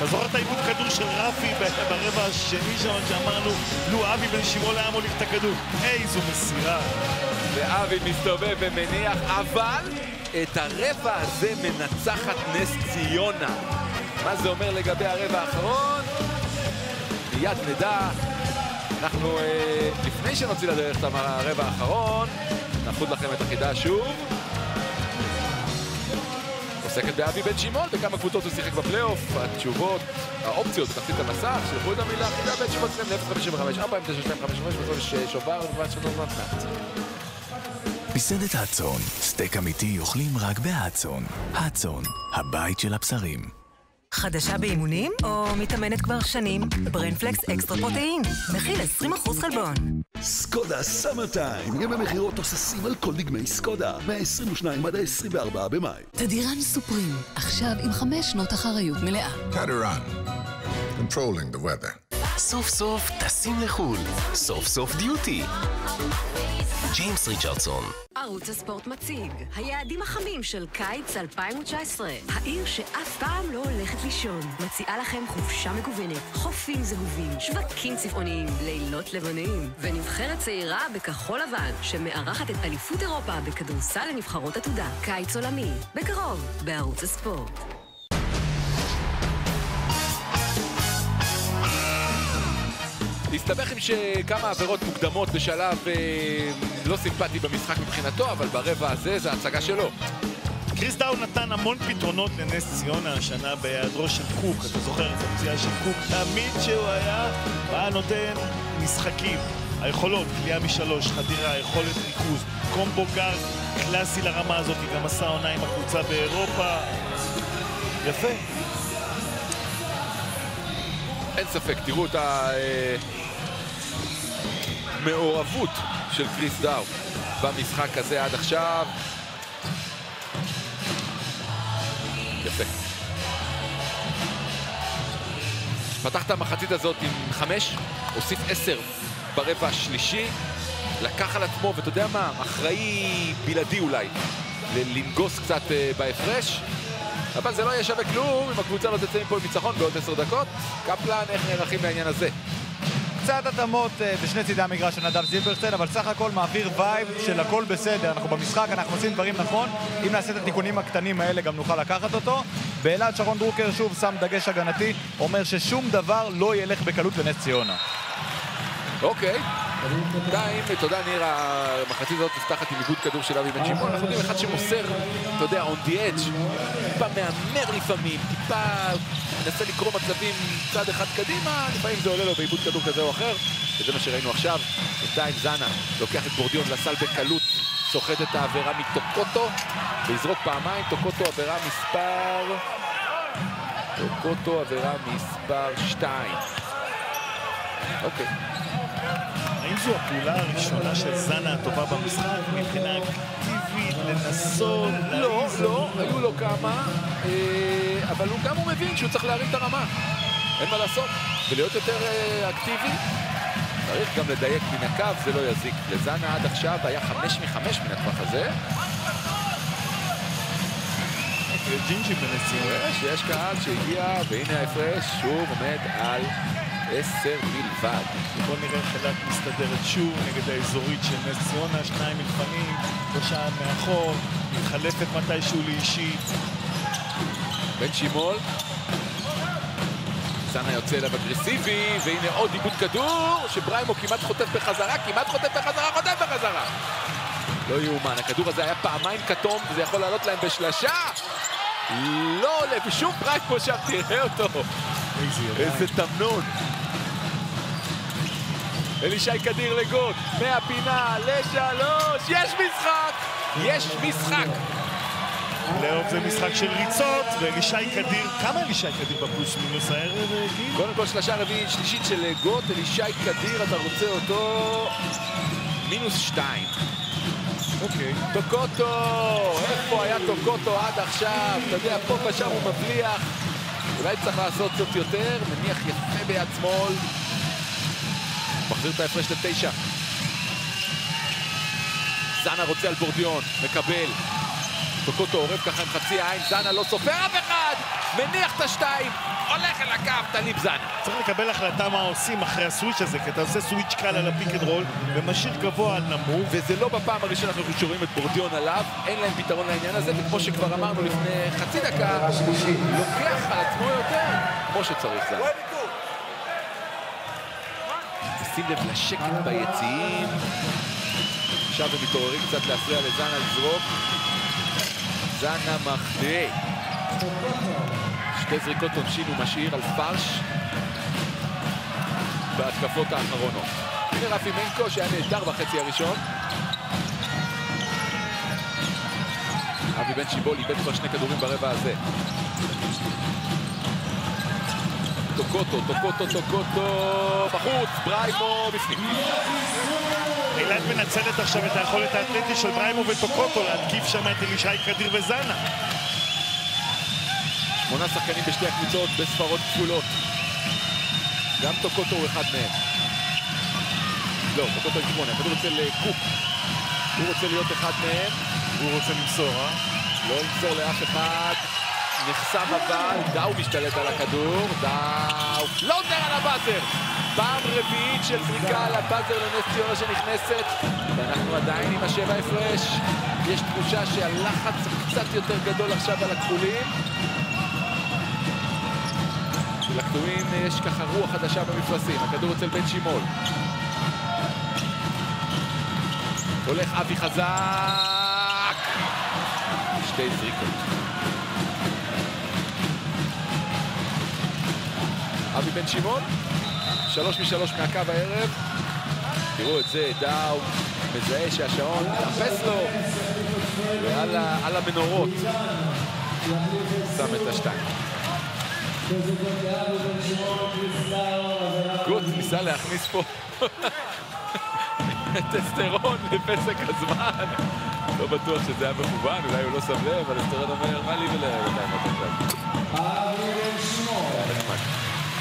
אתה זוכר את העיבוד כדור של רפי ברבע השני שם, שאמרנו, לו אבי בן שמעון היה מוליך את הכדור. איזו מסירה. ואבי מסתובב ומניח, אבל את הרבע הזה מנצחת נס ציונה. מה זה אומר לגבי הרבע האחרון? מיד נדע. אנחנו, אה, לפני שנוציא לדרך את הרבע האחרון, נחוד לכם את החידה שוב. עוסקת באבי בן שמעון, בכמה קבוצות הוא שיחק בפלייאוף, התשובות, האופציות בתחתית המסך, שלחו את המילה חידה בן שמעון אצלם ל-055, 42925, בסוף שובר, ובאת שלום מתנת. מסעדת הצאן, סטייק אמיתי אוכלים רק בהצאן. הצאן, הבית של הבשרים. חדשה באימונים או מתאמנת כבר שנים? ברנפלקס אקסטרה פרוטאין. מכיל 20% חלבון. סקודה סאמר טיים, ימי מכירות תוססים על כל דגמי סקודה, מה-22 עד ה-24 במאי. תדירן סופרים, עכשיו עם חמש שנות אחריות מלאה. Tadiran, controlling the weather. סוף סוף טסים לחו"ל. סוף סוף דיוטי. ג'יימס ריצ'רדסון. ערוץ הספורט מציג, היעדים החמים של קיץ 2019. העיר שאף פעם לא הולכת לישון, מציעה לכם חופשה מגוונת, חופים זהובים, שווקים צבעוניים, לילות לבנים, ונבחרת צעירה בכחול לבן, שמארחת את אליפות אירופה בכדורסל לנבחרות עתודה. קיץ עולמי, בקרוב, בערוץ הספורט. להסתבך עם כמה עבירות מוקדמות בשלב אה, לא סימפטי במשחק מבחינתו, אבל ברבע הזה זה ההצגה שלו. קריס דאו נתן המון פתרונות לנס ציונה השנה בהיעדרו של קוק. אתה זוכר את הפציעה של קוק? תמיד שהוא היה, היה נותן משחקים. היכולות, קליעה משלוש, חדירה, יכולת ריכוז, קומבו גארד קלאסי לרמה הזאת, גם עשה עונה עם הקבוצה באירופה. יפה. אין ספק, תראו את המעורבות של קריס דאו במשחק הזה עד עכשיו. יפה. פתח את המחצית הזאת עם חמש, הוסיף עשר ברבע השלישי, לקח על עצמו, ואתה יודע מה, אחראי בלעדי אולי, לנגוס קצת אה, בהפרש, אבל זה לא יהיה שווה כלום אם הקבוצה לא תצא מפה עם ניצחון בעוד עשר דקות. קפלן, איך נערכים לעניין הזה? קצת התאמות אה, בשני צידי המגרש של נדב זילברשטיין, אבל סך הכל מעביר vibe של הכל בסדר. אנחנו במשחק, אנחנו עושים דברים נכון. אם נעשה את התיקונים הקטנים האלה, גם נוכל לקחת אותו. באלעד שרון דרוקר שוב שם דגש הגנתי, אומר ששום דבר לא ילך בקלות לנס ציונה. אוקיי, בינתיים, תודה ניר, המחצית הזאת נפתחת עם איבוד כדור של אבי בן שמעון. אנחנו יודעים אחד שמוסר, אתה יודע, on the edge, טיפה מהמר לפעמים, טיפה מנסה לקרוא מצבים צד אחד קדימה, לפעמים זה עולה לו באיבוד כדור כזה או אחר, וזה מה שראינו עכשיו. בינתיים זנה לוקח את בורדיון לסל בקלות, סוחט את העבירה מטוקוטו, ויזרוק פעמיים, טוקוטו עבירה מספר... טוקוטו עבירה מספר 2. אוקיי. האם זו הפעולה הראשונה של זנה הטובה במשחק מבחינה אקטיבית, לנסות, לא? לא, היו לו כמה, אה, אבל הוא גם הוא מבין שהוא צריך להרים את הרמה. אין מה לעשות. ולהיות יותר אה, אקטיבי, צריך גם לדייק מן הקו, זה לא יזיק. לזנה עד עכשיו היה חמש מחמש מן הטווח הזה. ג'ינג'י בנסיעה. יש, יש קהל שהגיע, והנה ההפרש שוב עומד על עשר בלבד. בוא נראה איך אילת מסתדרת שוב נגד האזורית של נס ציונה, שניים מלפנים, שלושה מאחור, מתחלפת מתישהו לאישית. בן שימול. סאנה יוצא אליו אגרסיבי, והנה עוד איבוד כדור, שבריימו כמעט חוטף בחזרה, כמעט חוטף בחזרה, חוטף בחזרה. לא יאומן, הכדור הזה היה פעמיים כתום, וזה יכול לעלות להם בשלשה. לא עולה, ושוב בריימו שם, תראה אותו. איזה תמנון. אלישי קדיר לגוט, מהפינה לשלוש, יש משחק! יש משחק! פלייאוף זה משחק של ריצות, ואלישי קדיר, כמה אלישי קדיר בפלוס מינוס הערב, אה, גיל? קודם כל שלושה רביעית, שלישית של גוט, אלישי קדיר, אתה רוצה אותו מינוס שתיים. אוקיי. טוקוטו! איפה היה טוקוטו עד עכשיו? אתה יודע, פה ושם הוא מבליח. אולי צריך לעשות קצת יותר, מניח יפה ביד שמאל. מחזיר את ההפרש לתשע. זנה רוצה על בורדיון, מקבל. טוקוטו עורב ככה עם חצי עין, זנה לא סופר אף אחד! מניח את השתיים, הולך אל הקו, טליב זנה. צריך לקבל החלטה מה עושים אחרי הסוויץ' הזה, כי אתה עושה סוויץ' קל על ה pick and roll, ומשאיר גבוה על נמוך. וזה לא בפעם הראשונה שאנחנו שומעים את גורדיון עליו, אין להם פתרון לעניין הזה, וכמו שכבר אמרנו לפני חצי דקה, לוקח על עצמו יותר, כמו שצריך זנה. שים לב לשקט ביציעים. עכשיו הם מתעוררים קצת להפריע לזנה לזרוק. זנה מחטיא. שתי זריקות עונשין הוא משאיר על פרש בהתקפות האחרונות. הנה רפי מנקו שהיה נהדר בחצי הראשון. אבי בן שימול איבד כבר שני כדורים ברבע הזה. טוקוטו, טוקוטו, טוקוטו, בחוץ, בריימו בפנים. אילת מנצלת עכשיו את היכולת האתלטית של בריימו וטוקוטו להתקיף שם את אלישי קדיר וזנה. שמונה שחקנים בשתי הקבוצות בספרות כפולות. גם טוקוטו הוא אחד מהם. לא, טוקוטו עם שמונה, הכדור אצל אה, קוק. הוא רוצה להיות אחד מהם. הוא רוצה למסור, אה? לא למסור לאף אחד. נחסם אבל, דאו משתלט על הכדור, דאו, לוטר על הבאזר! פעם רביעית של זריקה על הבאזר לנס ציונה שנכנסת, ואנחנו עדיין עם השבע הפרש. יש תחושה שהלחץ קצת יותר גדול עכשיו על הכחולים. לכתובים יש ככה רוח חדשה במפרשים, הכדור אצל בן שימול. הולך אבי חזק! שתי זריקות. אבי בן שמעון, שלוש משלוש מהקו הערב. תראו את זה, דאו מזהה שהשעון מחפש לו, ועל ה- על המנורות שם את השתיים. גוט ניסה להכניס פה <laughs> טסטרון לפסק הזמן. לא בטוח שזה היה מכוון, אולי הוא לא שם לב, אבל טסטרון אומר, מה לי ולהם.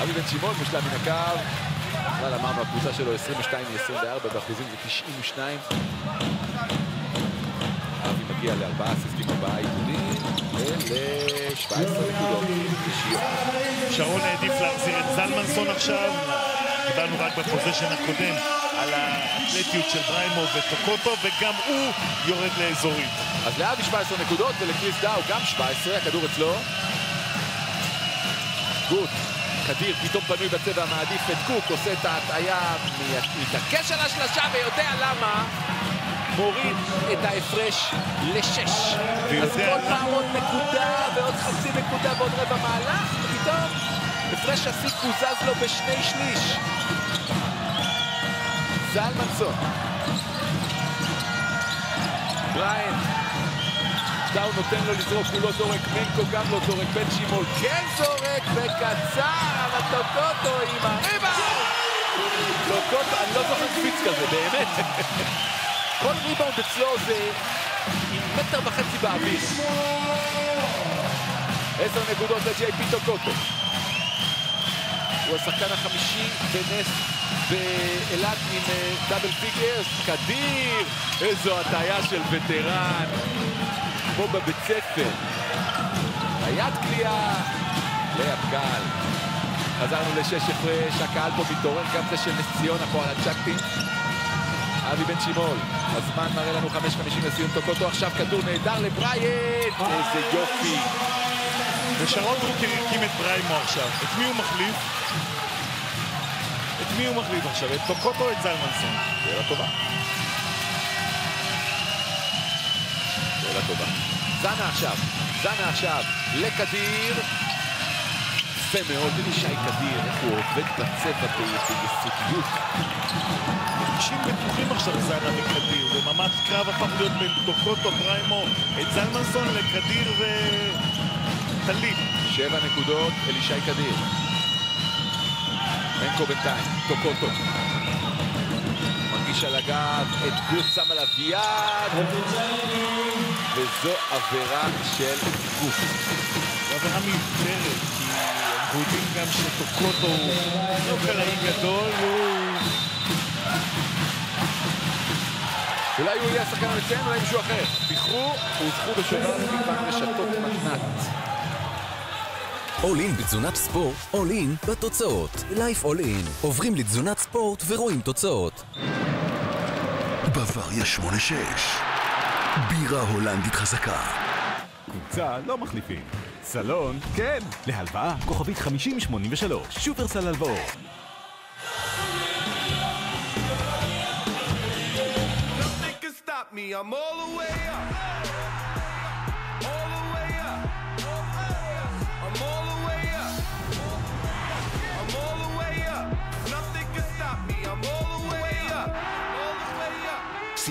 אבי בן שמעון מושלם מן הקו. בכלל אמרנו, הקבוצה שלו 22 מ-24, באחוזים זה 92. אבי מגיע לארבעה אסיסטים, ארבעה עיבודים, ול-17 נקודות אישיות. שרון העדיף להחזיר את זלמנסון עכשיו. דיברנו רק בפוזיישן הקודם על האתלטיות של בריימו וטוקוטו, וגם הוא יורד לאזורית. אז לאבי 17 נקודות ולקריס דאו גם 17, הכדור אצלו. גוט, קדיר פתאום פנוי בצבע, מעדיף את קוק, עושה את ההטעיה, מתעקש על השלשה ויודע למה. מוריד את ההפרש לשש. אז כל פעם עוד נקודה ועוד חצי נקודה ועוד רבע מהלך, ופתאום הפרש השיא קוזז לו בשני שליש. זלמנסון. בריינט. דאו נותן לו לזרוק, הוא לא זורק, מנקו גם לא זורק, בן שימול כן זורק, וקצר, אבל טוקוטו עם הריבאונד! טוקוטו, אני לא זוכר קפיץ כזה, באמת. כל ריבאונד אצלו זה עם מטר וחצי באוויר. עשר נקודות לג'יי פי טוקוטו. הוא השחקן החמישי בנס באילת עם אה, double figures. קדיר! איזו הטעיה של וטרן. כמו בבית ספר. היד קליעה ליד קהל. חזרנו לשש הפרש, הקהל פה מתעורר, גם זה של נס ציונה פה על הצ'קטים. אבי בן שימול, הזמן מראה לנו 5.50 לסיום טוקוטו, עכשיו כדור נהדר לבריינט! איזה יופי! ושרון דרוקר הקים את בריימו עכשיו. את מי הוא מחליף? את מי הוא מחליף עכשיו? את טוקוטו או את זלמנסון? שאלה טובה. שאלה טובה. זנה עכשיו, זנה עכשיו, לקדיר. יפה מאוד אלישי קדיר, איך הוא עובד בצבע ביסודיות. מרגישים בטוחים עכשיו זנה וקדיר, וממש קרב הפך להיות בין טוקוטו, בריימו, את זלמנסון לקדיר וטלית. שבע נקודות, אלישי קדיר. מנקו בינתיים, טוקוטו. מרגיש על הגב, את גוט שם עליו יד, וזו עבירה של גוף. זו עבירה מיותרת, כי אנחנו יודעים גם שטוקוטו הוא לא קלעי גדול, הוא... אולי הוא יהיה השחקן המצטיין, אולי מישהו אחר. זכרו, הוזכו בשובר למגוון רשתות מתנת. אול אין בתזונת ספורט, אול אין בתוצאות. לייף אול אין. עוברים לתזונת ספורט ורואים תוצאות. בוואריה 86 בירה הולנדית חזקה קבוצה לא מחליפים. סלון, כן. להלוואה, כוכבית 5083, שופרסל הלוואות. Me. I'm all the way up.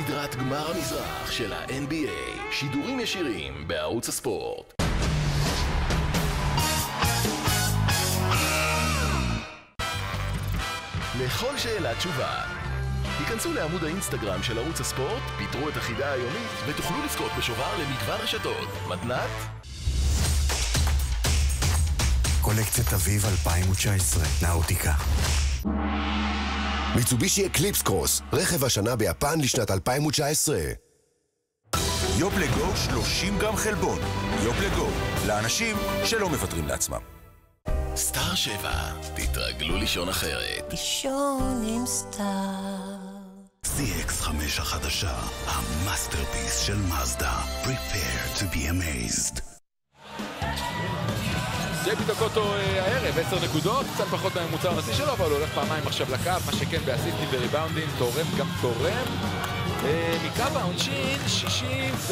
סדרת גמר המזרח של ה-NBA, שידורים ישירים בערוץ הספורט. לכל שאלה תשובה. היכנסו לעמוד האינסטגרם של ערוץ הספורט, פיתרו את החידה היומית ותוכלו לזכות בשובר למגוון רשתות. מתנת? קולקציית אביב 2019, נאוטיקה. מיצובישי אקליפס קרוס, רכב השנה ביפן לשנת 2019. יופלגו 30 גרם חלבון. יופלגו, לאנשים שלא מוותרים לעצמם. סטאר 7, תתרגלו לישון אחרת. לישון עם סטאר. CX5 החדשה, ה masterpiece של מזדה. Prepare to be amazed. ג'יי פי טוקוטו אה, הערב, 10 נקודות, קצת פחות מהממוצע האישי שלו, אבל הוא הולך פעמיים עכשיו לקו, מה שכן באסיסטים וריבאונדים, תורם גם תורם. אה, מקו העונשין, 65-66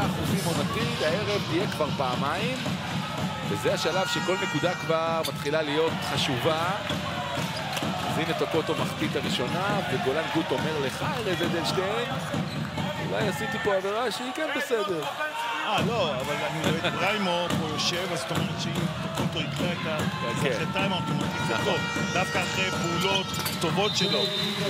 אחוזים עונתית, הערב תהיה כבר פעמיים, וזה השלב שכל נקודה כבר מתחילה להיות חשובה. אז הנה טוקוטו מחטיא את הראשונה, וגולן גוט אומר לך, ארז אדלשטיין, אולי עשיתי פה עבירה שהיא כן בסדר. אה, לא, אבל אני רואה את בריימו פה יושב, אז זאת אומרת שאם טוקוטו יקרא את ה... כן. מרגיש זה טוב. דווקא אחרי פעולות טובות שלו,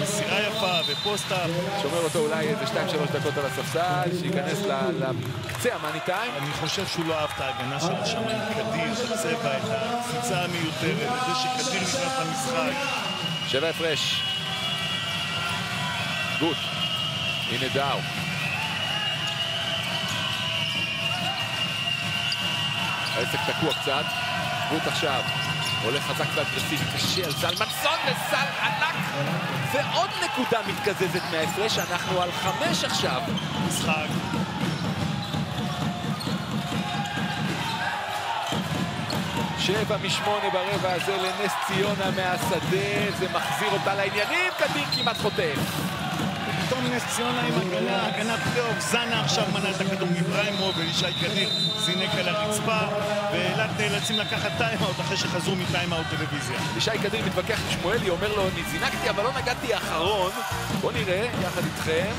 מסירה יפה ו post-up. שומר אותו אולי איזה 2-3 דקות על הספסל, שייכנס לקצה המאני טיים. אני חושב שהוא לא אהב את ההגנה שלו שם עם קדיר, הצבע, את הקפיצה המיותרת, את זה שקדיר נכנס למשחק. שבע הפרש. גוט. הנה דאו. העסק תקוע קצת. גוט עכשיו. הולך חזק ואגרסיבי, קשה על זלמנסון וסל ענק! ועוד נקודה מתקזזת מההפרש, אנחנו על חמש עכשיו. משחק. שבע משמונה ברבע הזה לנס ציונה מהשדה, זה מחזיר אותה לעניינים, קדיר כמעט חוטף. פתאום נס ציונה עם הגנה, הגנת פלייאוף, זנה עכשיו מנה את הכדור מבריימו, אלישי קדיר זינק על הרצפה, ואילת נאלצים לקחת טיימאוט אחרי שחזרו מטיימאוט טלוויזיה. אלישי קדיר מתווכח עם שמואלי, אומר לו, אני זינקתי אבל לא נגעתי אחרון. בוא נראה, יחד איתכם.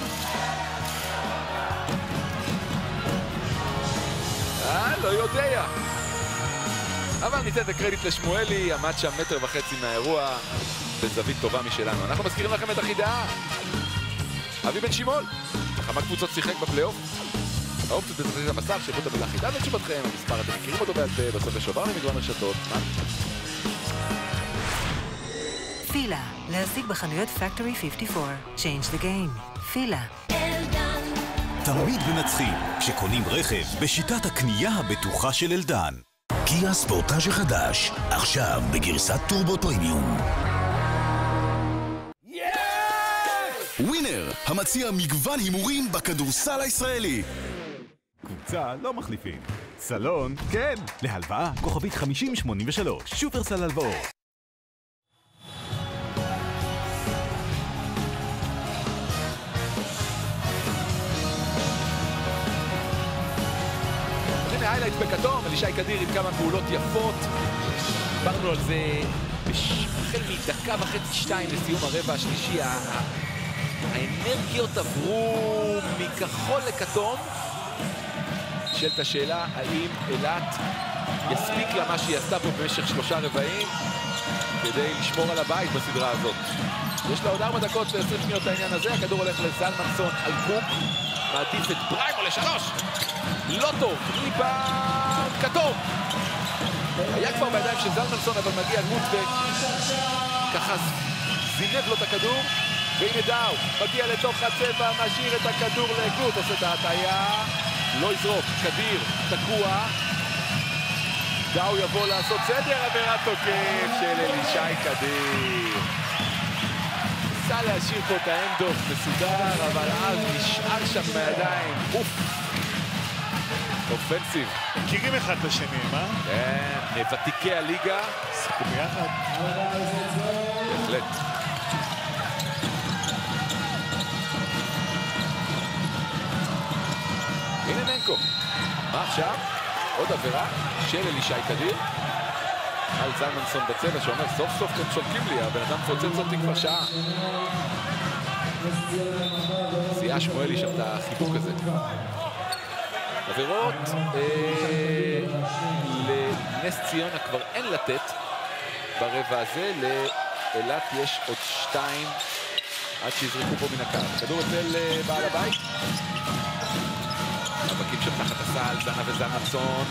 אה, לא יודע. אבל ניתן את הקרדיט לשמואלי, עמד שם מטר וחצי מהאירוע, בזווית טובה משלנו. אנחנו מזכירים לכם את החידה. אבי בן שמעון, בכמה קבוצות שיחק בפלייאוף? האופציות בתחתית המסך, שירות המילה חידה ותשובתכם, המספר אתם מכירים אותו בעל פה, בסוף לשובר למגוון רשתות. מה? פילה, להשיג בחנויות פקטורי 54. Change the game. פילה. תמיד מנצחים כשקונים רכב בשיטת הקנייה הבטוחה של אלדן. קיה ספורטאז' החדש, עכשיו בגרסת טורבו פרימיום. ווינר, המציע מגוון הימורים בכדורסל הישראלי. קבוצה לא מחליפים. סלון, כן. להלוואה, כוכבית 5083, שופרסל הלוואות. היילייט בכתום, אלישי קדיר עם כמה פעולות יפות. דיברנו על זה החל מדקה וחצי שתיים לסיום הרבע השלישי. האנרגיות עברו מכחול לכתום. נשאלת השאלה האם אילת יספיק לה מה שהיא עשתה פה במשך שלושה רבעים כדי לשמור על הבית בסדרה הזאת. יש לה עוד ארבע דקות ועשרים שניות לעניין הזה, הכדור הולך לזלמנסון על קוק, מעדיף את בריימו לשלוש! לא טוב, ריבאונד כתום! היה כבר בידיים של זלמנסון, אבל מגיע גוט וככה זינב לו את הכדור, והנה דאו, מגיע לתוך הצבע, משאיר את הכדור לגוט, עושה את ההטעיה, לא יזרוק, קדיר, תקוע, דאו יבוא לעשות סדר, עבירת תוקף של אלישי קדיר. ניסה להשאיר פה את האנדוף מסודר, אבל אז נשאר שם בידיים. אוף. אופנסיב. מכירים אחד את השני, מה? כן, ותיקי הליגה. שיחקו ביחד. בהחלט. ננקו. מה עכשיו? עוד עבירה של אלישי קדיר. על זלמנסון בצבע שאומר סוף סוף אתם שולטים לי, הבן אדם פוצץ אותי כבר שעה. זיהה שמואלי שם את החיבוק הזה. עבירות אה, לנס ציונה כבר אין לתת ברבע הזה, לאילת יש עוד שתיים עד שיזרקו פה מן הקו. כדור אצל אה, בעל הבית. מאבקים שם תחת הסל, זנה וזלמנסון.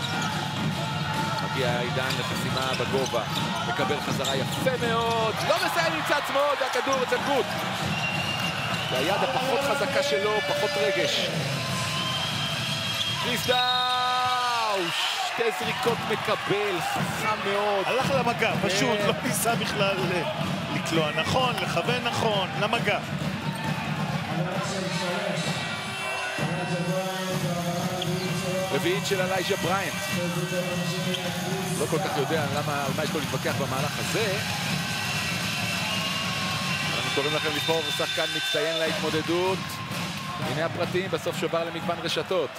מגיע עידן לחסימה בגובה, מקבל חזרה יפה מאוד, לא מסיים עם צד שמאל, והכדור אצל גוט. זה היד הפחות חזקה שלו, פחות רגש. קריס דאו, שתי זריקות מקבל, חכם מאוד. הלך למגע, פשוט, כן. לא ניסה בכלל אה, לקלוע נכון, לכוון נכון, למגע. רביעית של אלייג'ה בריינט. לא כל כך יודע למה, על מה יש לו להתווכח במהלך הזה. אנחנו קוראים לכם לבחור שחקן מצטיין להתמודדות. הנה הפרטים, בסוף שובר למגוון רשתות.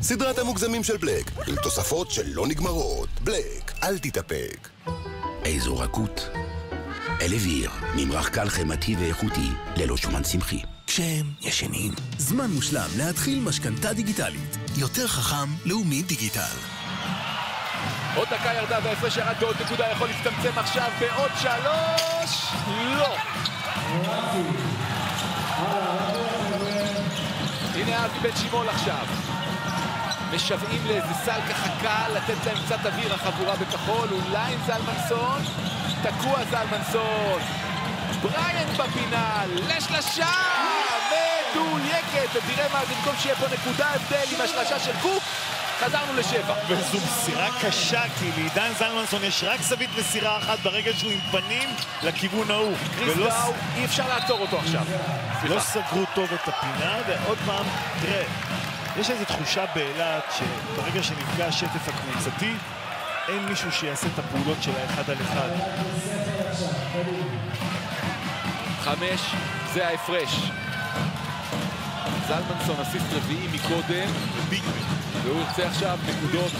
סדרת המוגזמים של בלק, עם תוספות שלא נגמרות. בלק, אל תתאפק. איזו רכות. אלביר, ממרח קל חמתי ואיכותי, ללא שומן צמחי. כשהם ישנים. זמן מושלם להתחיל משכנתה דיגיטלית. יותר חכם, לאומי דיגיטל. עוד דקה ירדה וההפרש ירד בעוד נקודה, יכול להצטמצם עכשיו בעוד שלוש. לא. הנה אבי בן שמעון עכשיו. משוועים לאיזה סל ככה קל, לתת להם קצת אוויר, החבורה בכחול, אולי עם זלמנסון. תקוע זלמנסון. בריאנט בפינה, לשלשה! מדויקת! ותראה מה, במקום שיהיה פה נקודה הבדל עם השלשה של קוק, חזרנו לשבע. וזו מסירה קשה, כי לעידן זלמנסון יש רק זווית מסירה אחת ברגע שהוא עם פנים לכיוון ההוא. קריס ולא דאו, אי אפשר לעצור אותו עכשיו. לא סגרו טוב את הפינה, ועוד פעם, תראה, יש איזו תחושה באילת שברגע שנפגע השטף הקבוצתי, אין מישהו שיעשה את הפעולות של האחד על אחד. חמש, זה ההפרש. זלמנסון אסיסט רביעי מקודם, והוא ירצה עכשיו נקודות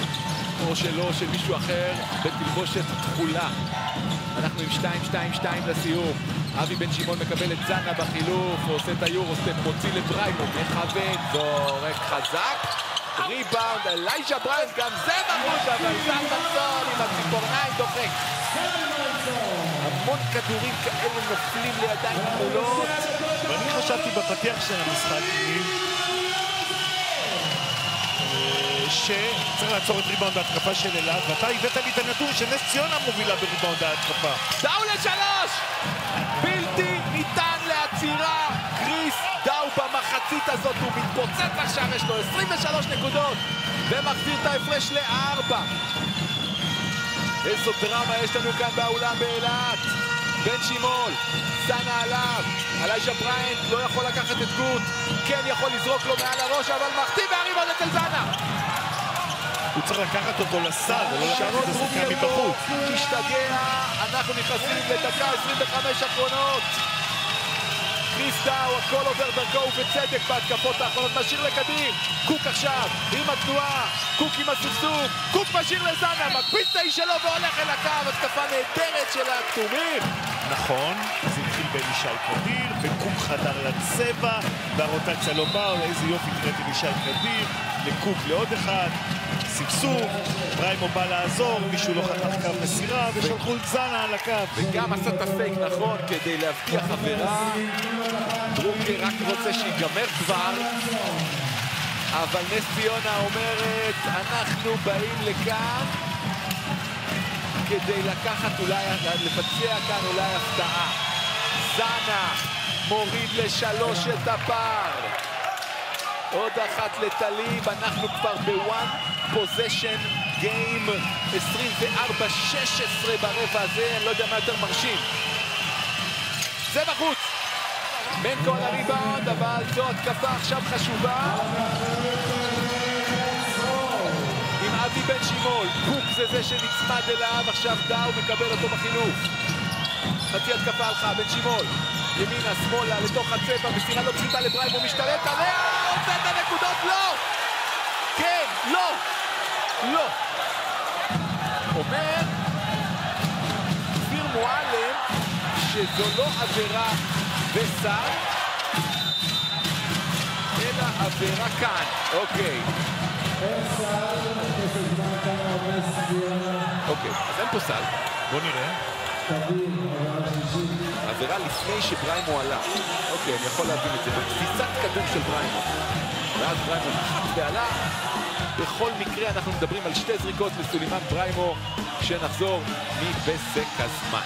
או שלו, של מישהו אחר, בתלבושת תכולה. אנחנו עם 2-2-2 לסיום. אבי בן שימול מקבל את זנה בחילוף, עושה את ה Eurostep, מוציא לבריימו, מכוון, זורק חזק. ריבאונד, אלייז'ה בריינט, גם זה בחוץ, אבל זלמנסון עם הציפורניים דוחק. המון כדורים כאלה נופלים לידיים כחולות. ואני חשבתי בפתיח של המשחק, אה, שצריך לעצור את ריבאונד ההתקפה של אילת, ואתה הבאת לי את הנתון שנס ציונה מובילה בריבאונד ההתקפה. דאו לשלוש! בלתי ניתן לעצירה! קריס דאו במחצית הזאת, הוא מתפוצץ עכשיו, יש לו 23 נקודות ומחזיר את ההפרש לארבע. איזו דרמה יש לנו כאן באולם באילת. בן שימול, סאנה עליו, אליישה בריינט לא יכול לקחת את גוט, כן יכול לזרוק לו מעל הראש, אבל מחטיא והריבון אצל זאנה. הוא צריך לקחת אותו לסל ולא לקחת שרון את השחקן מבחוץ. לא משתגע, אנחנו נכנסים לדקה 25 אחרונות. קריס דאו, הכל עובר דרכו ובצדק בהתקפות האחרונות, משאיר לקדים. קוק עכשיו, עם התנועה, קוק עם הספסוף, קוק משאיר לזאנה, מקפיץ את האיש שלו והולך אל הקו, התקפה נהדרת של הכתומים. נכון, זה התחיל באלישי קדיר, וקוק חדר לצבע, והרוטציה לא באה, איזה יופי קראת אלישי קדיר, לקוק לעוד אחד, סבסוב, בריימו בא לעזור, מישהו לא חתך קו מסירה, ושלחו את זנה על הקו. וגם עשה את הפייק נכון כדי להבטיח עבירה. דרוקר רק רוצה שיגמר כבר. אבל נס ציונה אומרת, אנחנו באים לכאן כדי לקחת אולי, לבצע כאן אולי הפתעה. זנה מוריד לשלוש את הפער. עוד אחת לטליב, אנחנו כבר בוואן פוזיישן גיים 24-16 ברבע הזה, אני לא יודע מה יותר מרשים. זה בחוץ. בין כל הריבאונד, אבל זו התקפה עכשיו חשובה. עם אבי בן שימול, קוק זה זה שנצמד אליו, עכשיו דאו מקבל אותו בחילוף. חצי התקפה הלכה, בן שימול. ימינה, שמאלה, לתוך הצבע, מסירה לא פשוטה לבריים, הוא משתלט עליה, הנקודות, לא! כן, לא! לא! אומר כפיר מועלם שזו לא עבירה בסל, אלא עבירה כאן. אוקיי. אוקיי, אז אין פה סל. בוא נראה. עבירה לפני שבריימו עלה. אוקיי, אני יכול להבין את זה. בתפיסת כדור של בריימו. ואז בריימו ועלה. בכל מקרה אנחנו מדברים על שתי זריקות לסולימן בריימו כשנחזור מפסק הזמן.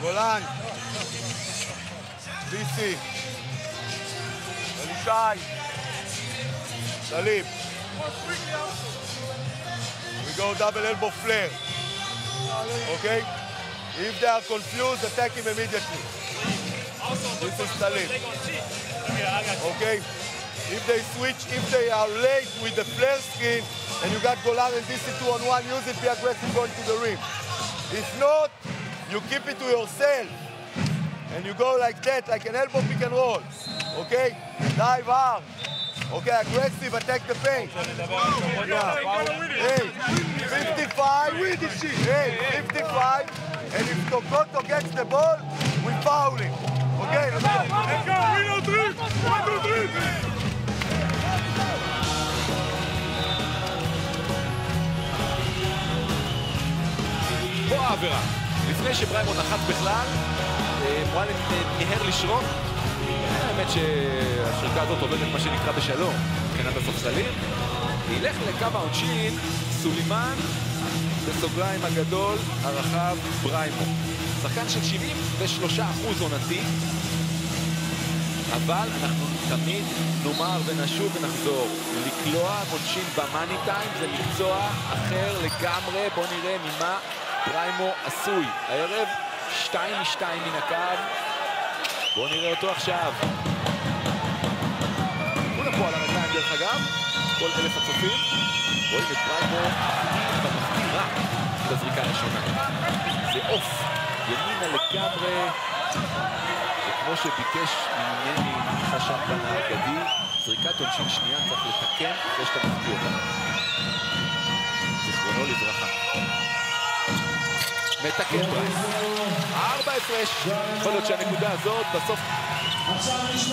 גולן, ביסי, אלישי, Salim, We go double elbow flare. Okay? If they are confused, attack him immediately. This is Salim. Okay? If they switch, if they are late with the flare skin, and you got Golan and DC two on one, use it, be aggressive going to the rim. If not, you keep it to yourself. And you go like that, like an elbow pick and roll. Okay? Dive hard. Okay, aggressive, attack the paint. Hey, 55. Hey, 55. And if Tokoto gets the ball, we foul him. Okay, let's go. Let's go. We know three. One, two, three. פה העבירה. לפני שבריימון נחת בכלל, אה, אה, מיהר לשרוק. האמת שהשריקה הזאת עובדת מה שנקרא בשלום, מבחינת הספסלים. ילך לקו העונשין, סולימן, בסוגריים הגדול, הרחב, בריימו. שחקן של 73% עונתי. אבל אנחנו תמיד נאמר ונשוב ונחזור. לקלוע עונשין במאני טיים זה מקצוע אחר לגמרי. בואו נראה ממה פריימו עשוי. הערב, שתיים משתיים מן הקו. בואו נראה אותו עכשיו. כולם פה על הרגליים דרך אגב, כל אלף הצופים. רואים את פריימו במחטיא רע בזריקה הראשונה. זה עוף, ימינה לגמרי. וכמו שביקש ממני חשן בן האגדי, זריקת עונשין שנייה צריך לתקן אחרי שאתה מחטיא אותה. זיכרונו לברכה. מתקן פרייס. ארבע הפרש. יכול להיות שהנקודה הזאת בסוף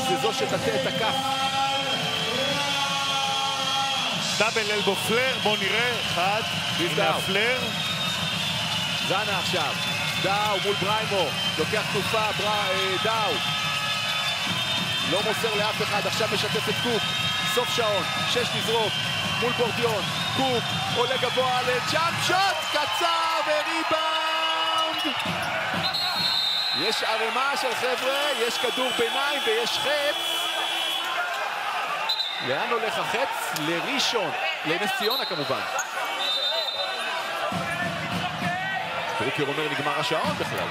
זה זו שתטה את הכף. דאבל אלבו פלר, בואו נראה, אחד, הנה הפלר. זנה עכשיו, דאו מול בריימו, לוקח תקופה. אה, דאו. לא מוסר לאף אחד, עכשיו משתף את קוק. סוף שעון, שש לזרוק, מול בורדיון. קוק עולה גבוה ל jump shot, קצר וריבאונד! יש ערימה של חבר'ה, יש כדור ביניים ויש חץ. לאן הולך החץ? לראשון, לנס ציונה כמובן. דרוקר אומר נגמר השעון בכלל.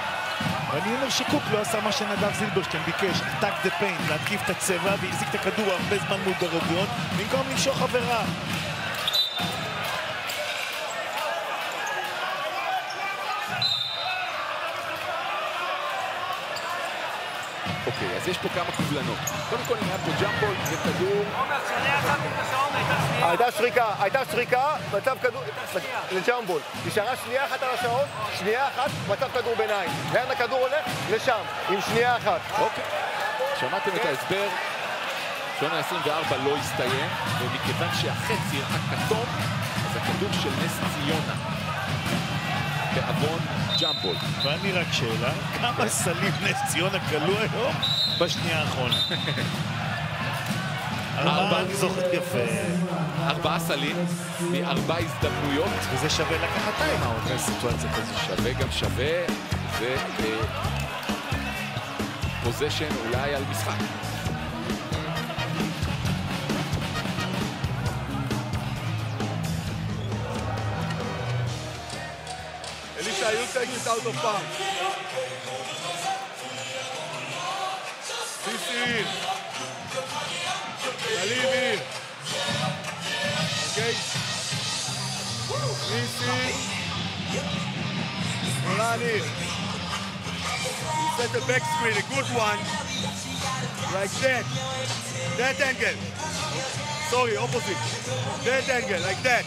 ואני אומר שקוק לא עשה מה שנדב זילברשטיין ביקש, attack the paint, להתקיף את הצבע והחזיק את הכדור הרבה זמן מול גרודיון במקום למשוך עבירה. אוקיי, אז יש פה כמה קובלנות. קודם כל, היה פה ג'מבול וכדור... הייתה שריקה, הייתה שריקה, מצב כדור... לג'מבול. נשארה שנייה אחת על השעון, שנייה אחת, מצב כדור ביניים. לאן הכדור הולך? לשם, עם שנייה אחת. אוקיי. שמעתם את ההסבר? שעון ה-24 לא הסתיים, ומכיוון שהחץ יראה כתום, אז הכדור של נס ציונה. בעוון ג'מבול. ואני רק שאלה, כמה סלים נס ציונה כלו היום בשנייה האחרונה? <laughs> ארבע, זוכר יפה. ארבעה סלים מארבע הזדמנויות. וזה שווה לקחת טיימאוט בסיטואציה כזו. שווה גם שווה, ו... פוזיישן אולי על משחק. You take it out of bounds. CC in. Salim in. Okay? CC. Moran in. Set the back screen, a good one. Like that. That angle. Sorry, opposite. That angle, like that.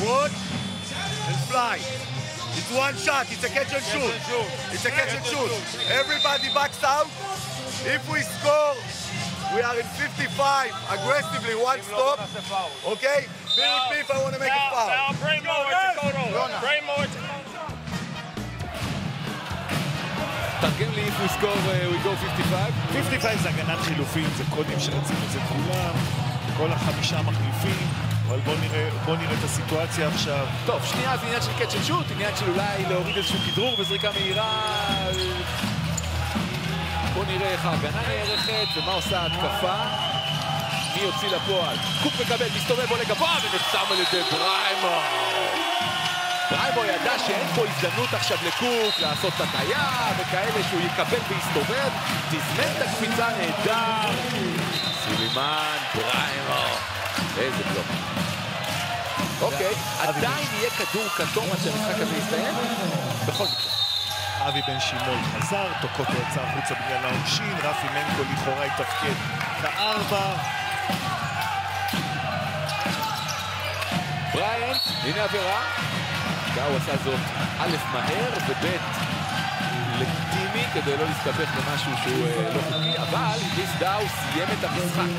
Good. And fly. It's one shot, it's a catch and shoot. It's a catch and shoot. Everybody backs out. If we score, we are in 55, aggressively, one stop. Okay? Me if I want to make a foul. Now, bring more to Kodo. Bring more to תרגם לי if we score, uh, we go 55. 55 זה הגנת חילופים, זה קודים שרצינו את זה כולם, כל החמישה מחליפים. אבל בוא נראה, בוא נראה את הסיטואציה עכשיו. טוב, שנייה זה עניין של קאצ' שוט, עניין של אולי להוריד איזשהו כדרור וזריקה מהירה. בוא נראה איך ההגנה נערכת ומה עושה ההתקפה. מי יוציא לפועל? קוק מקבל, מסתובב, עולה גבוה ונחסם על ידי בריימו. בריימו ידע שאין פה הזדמנות עכשיו לקוק לעשות הטעיה וכאלה שהוא יקבל ויסתובב. תזמן את הקפיצה נהדר. סולימן, בריימו. איזה בלוק. אוקיי, עדיין יהיה כדור כתום עד שהמשחק הזה יסתיים? בכל מקרה. אבי בן שימול חזר, טוקוטו יצא החוצה בגלל העונשין, רפי מנקו לכאורה יתפקד כארבע. בריינט, הנה עבירה. גאו עשה זאת א' מהר וב' לגיטימי כדי לא להסתבך במשהו שהוא אה, לא חוקי, אבל ליס דאו סיים את המשחק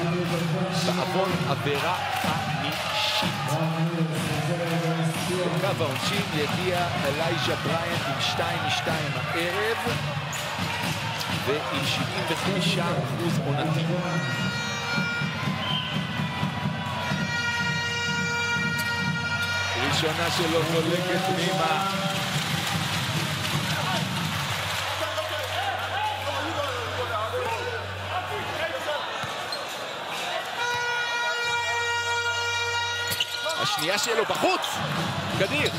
בעוון עבירה חמישית. בקו העונשין יגיע אלייז'ה בריינט עם 2 מ-2 הערב ועם 75 אחוז עונתי. ראשונה שלו זולגת פנימה. שנייה שלו בחוץ! גדיר.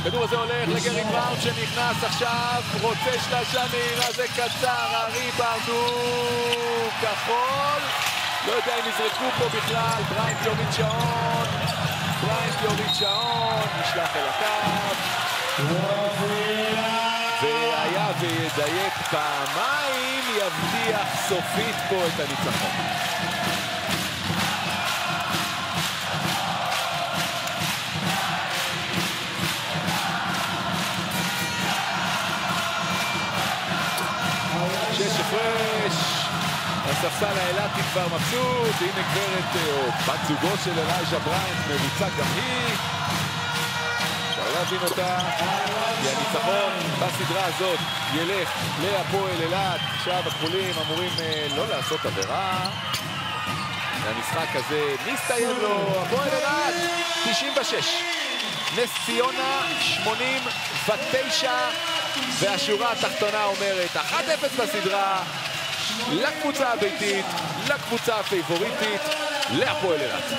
הכדור הזה הולך לגרי בראון שנכנס עכשיו, רוצה שלשה מהירה, זה קצר, הריבאונד הוא כחול. לא יודע אם יזרקו פה בכלל, בריינט יוריד שעון, בריינט יוריד שעון, נשלח אל הקו. והיה וידייק פעמיים, יבטיח סופית פה את הניצחון. הספסל האילתי כבר מבסוט, הנה גברת, אה, או בת זוגו של אלייז'ה בריינט, מרוצה גם היא. אפשר להבין אותה, כי הניצחון בסדרה הזאת ילך להפועל אילת. עכשיו הכחולים אמורים אה, לא לעשות עבירה. והמשחק הזה מסתיים לו, הפועל אילת 96, נס ציונה 89, והשורה התחתונה אומרת 1-0 בסדרה לקבוצה הביתית, לקבוצה הפייבוריטית, להפועל אילת.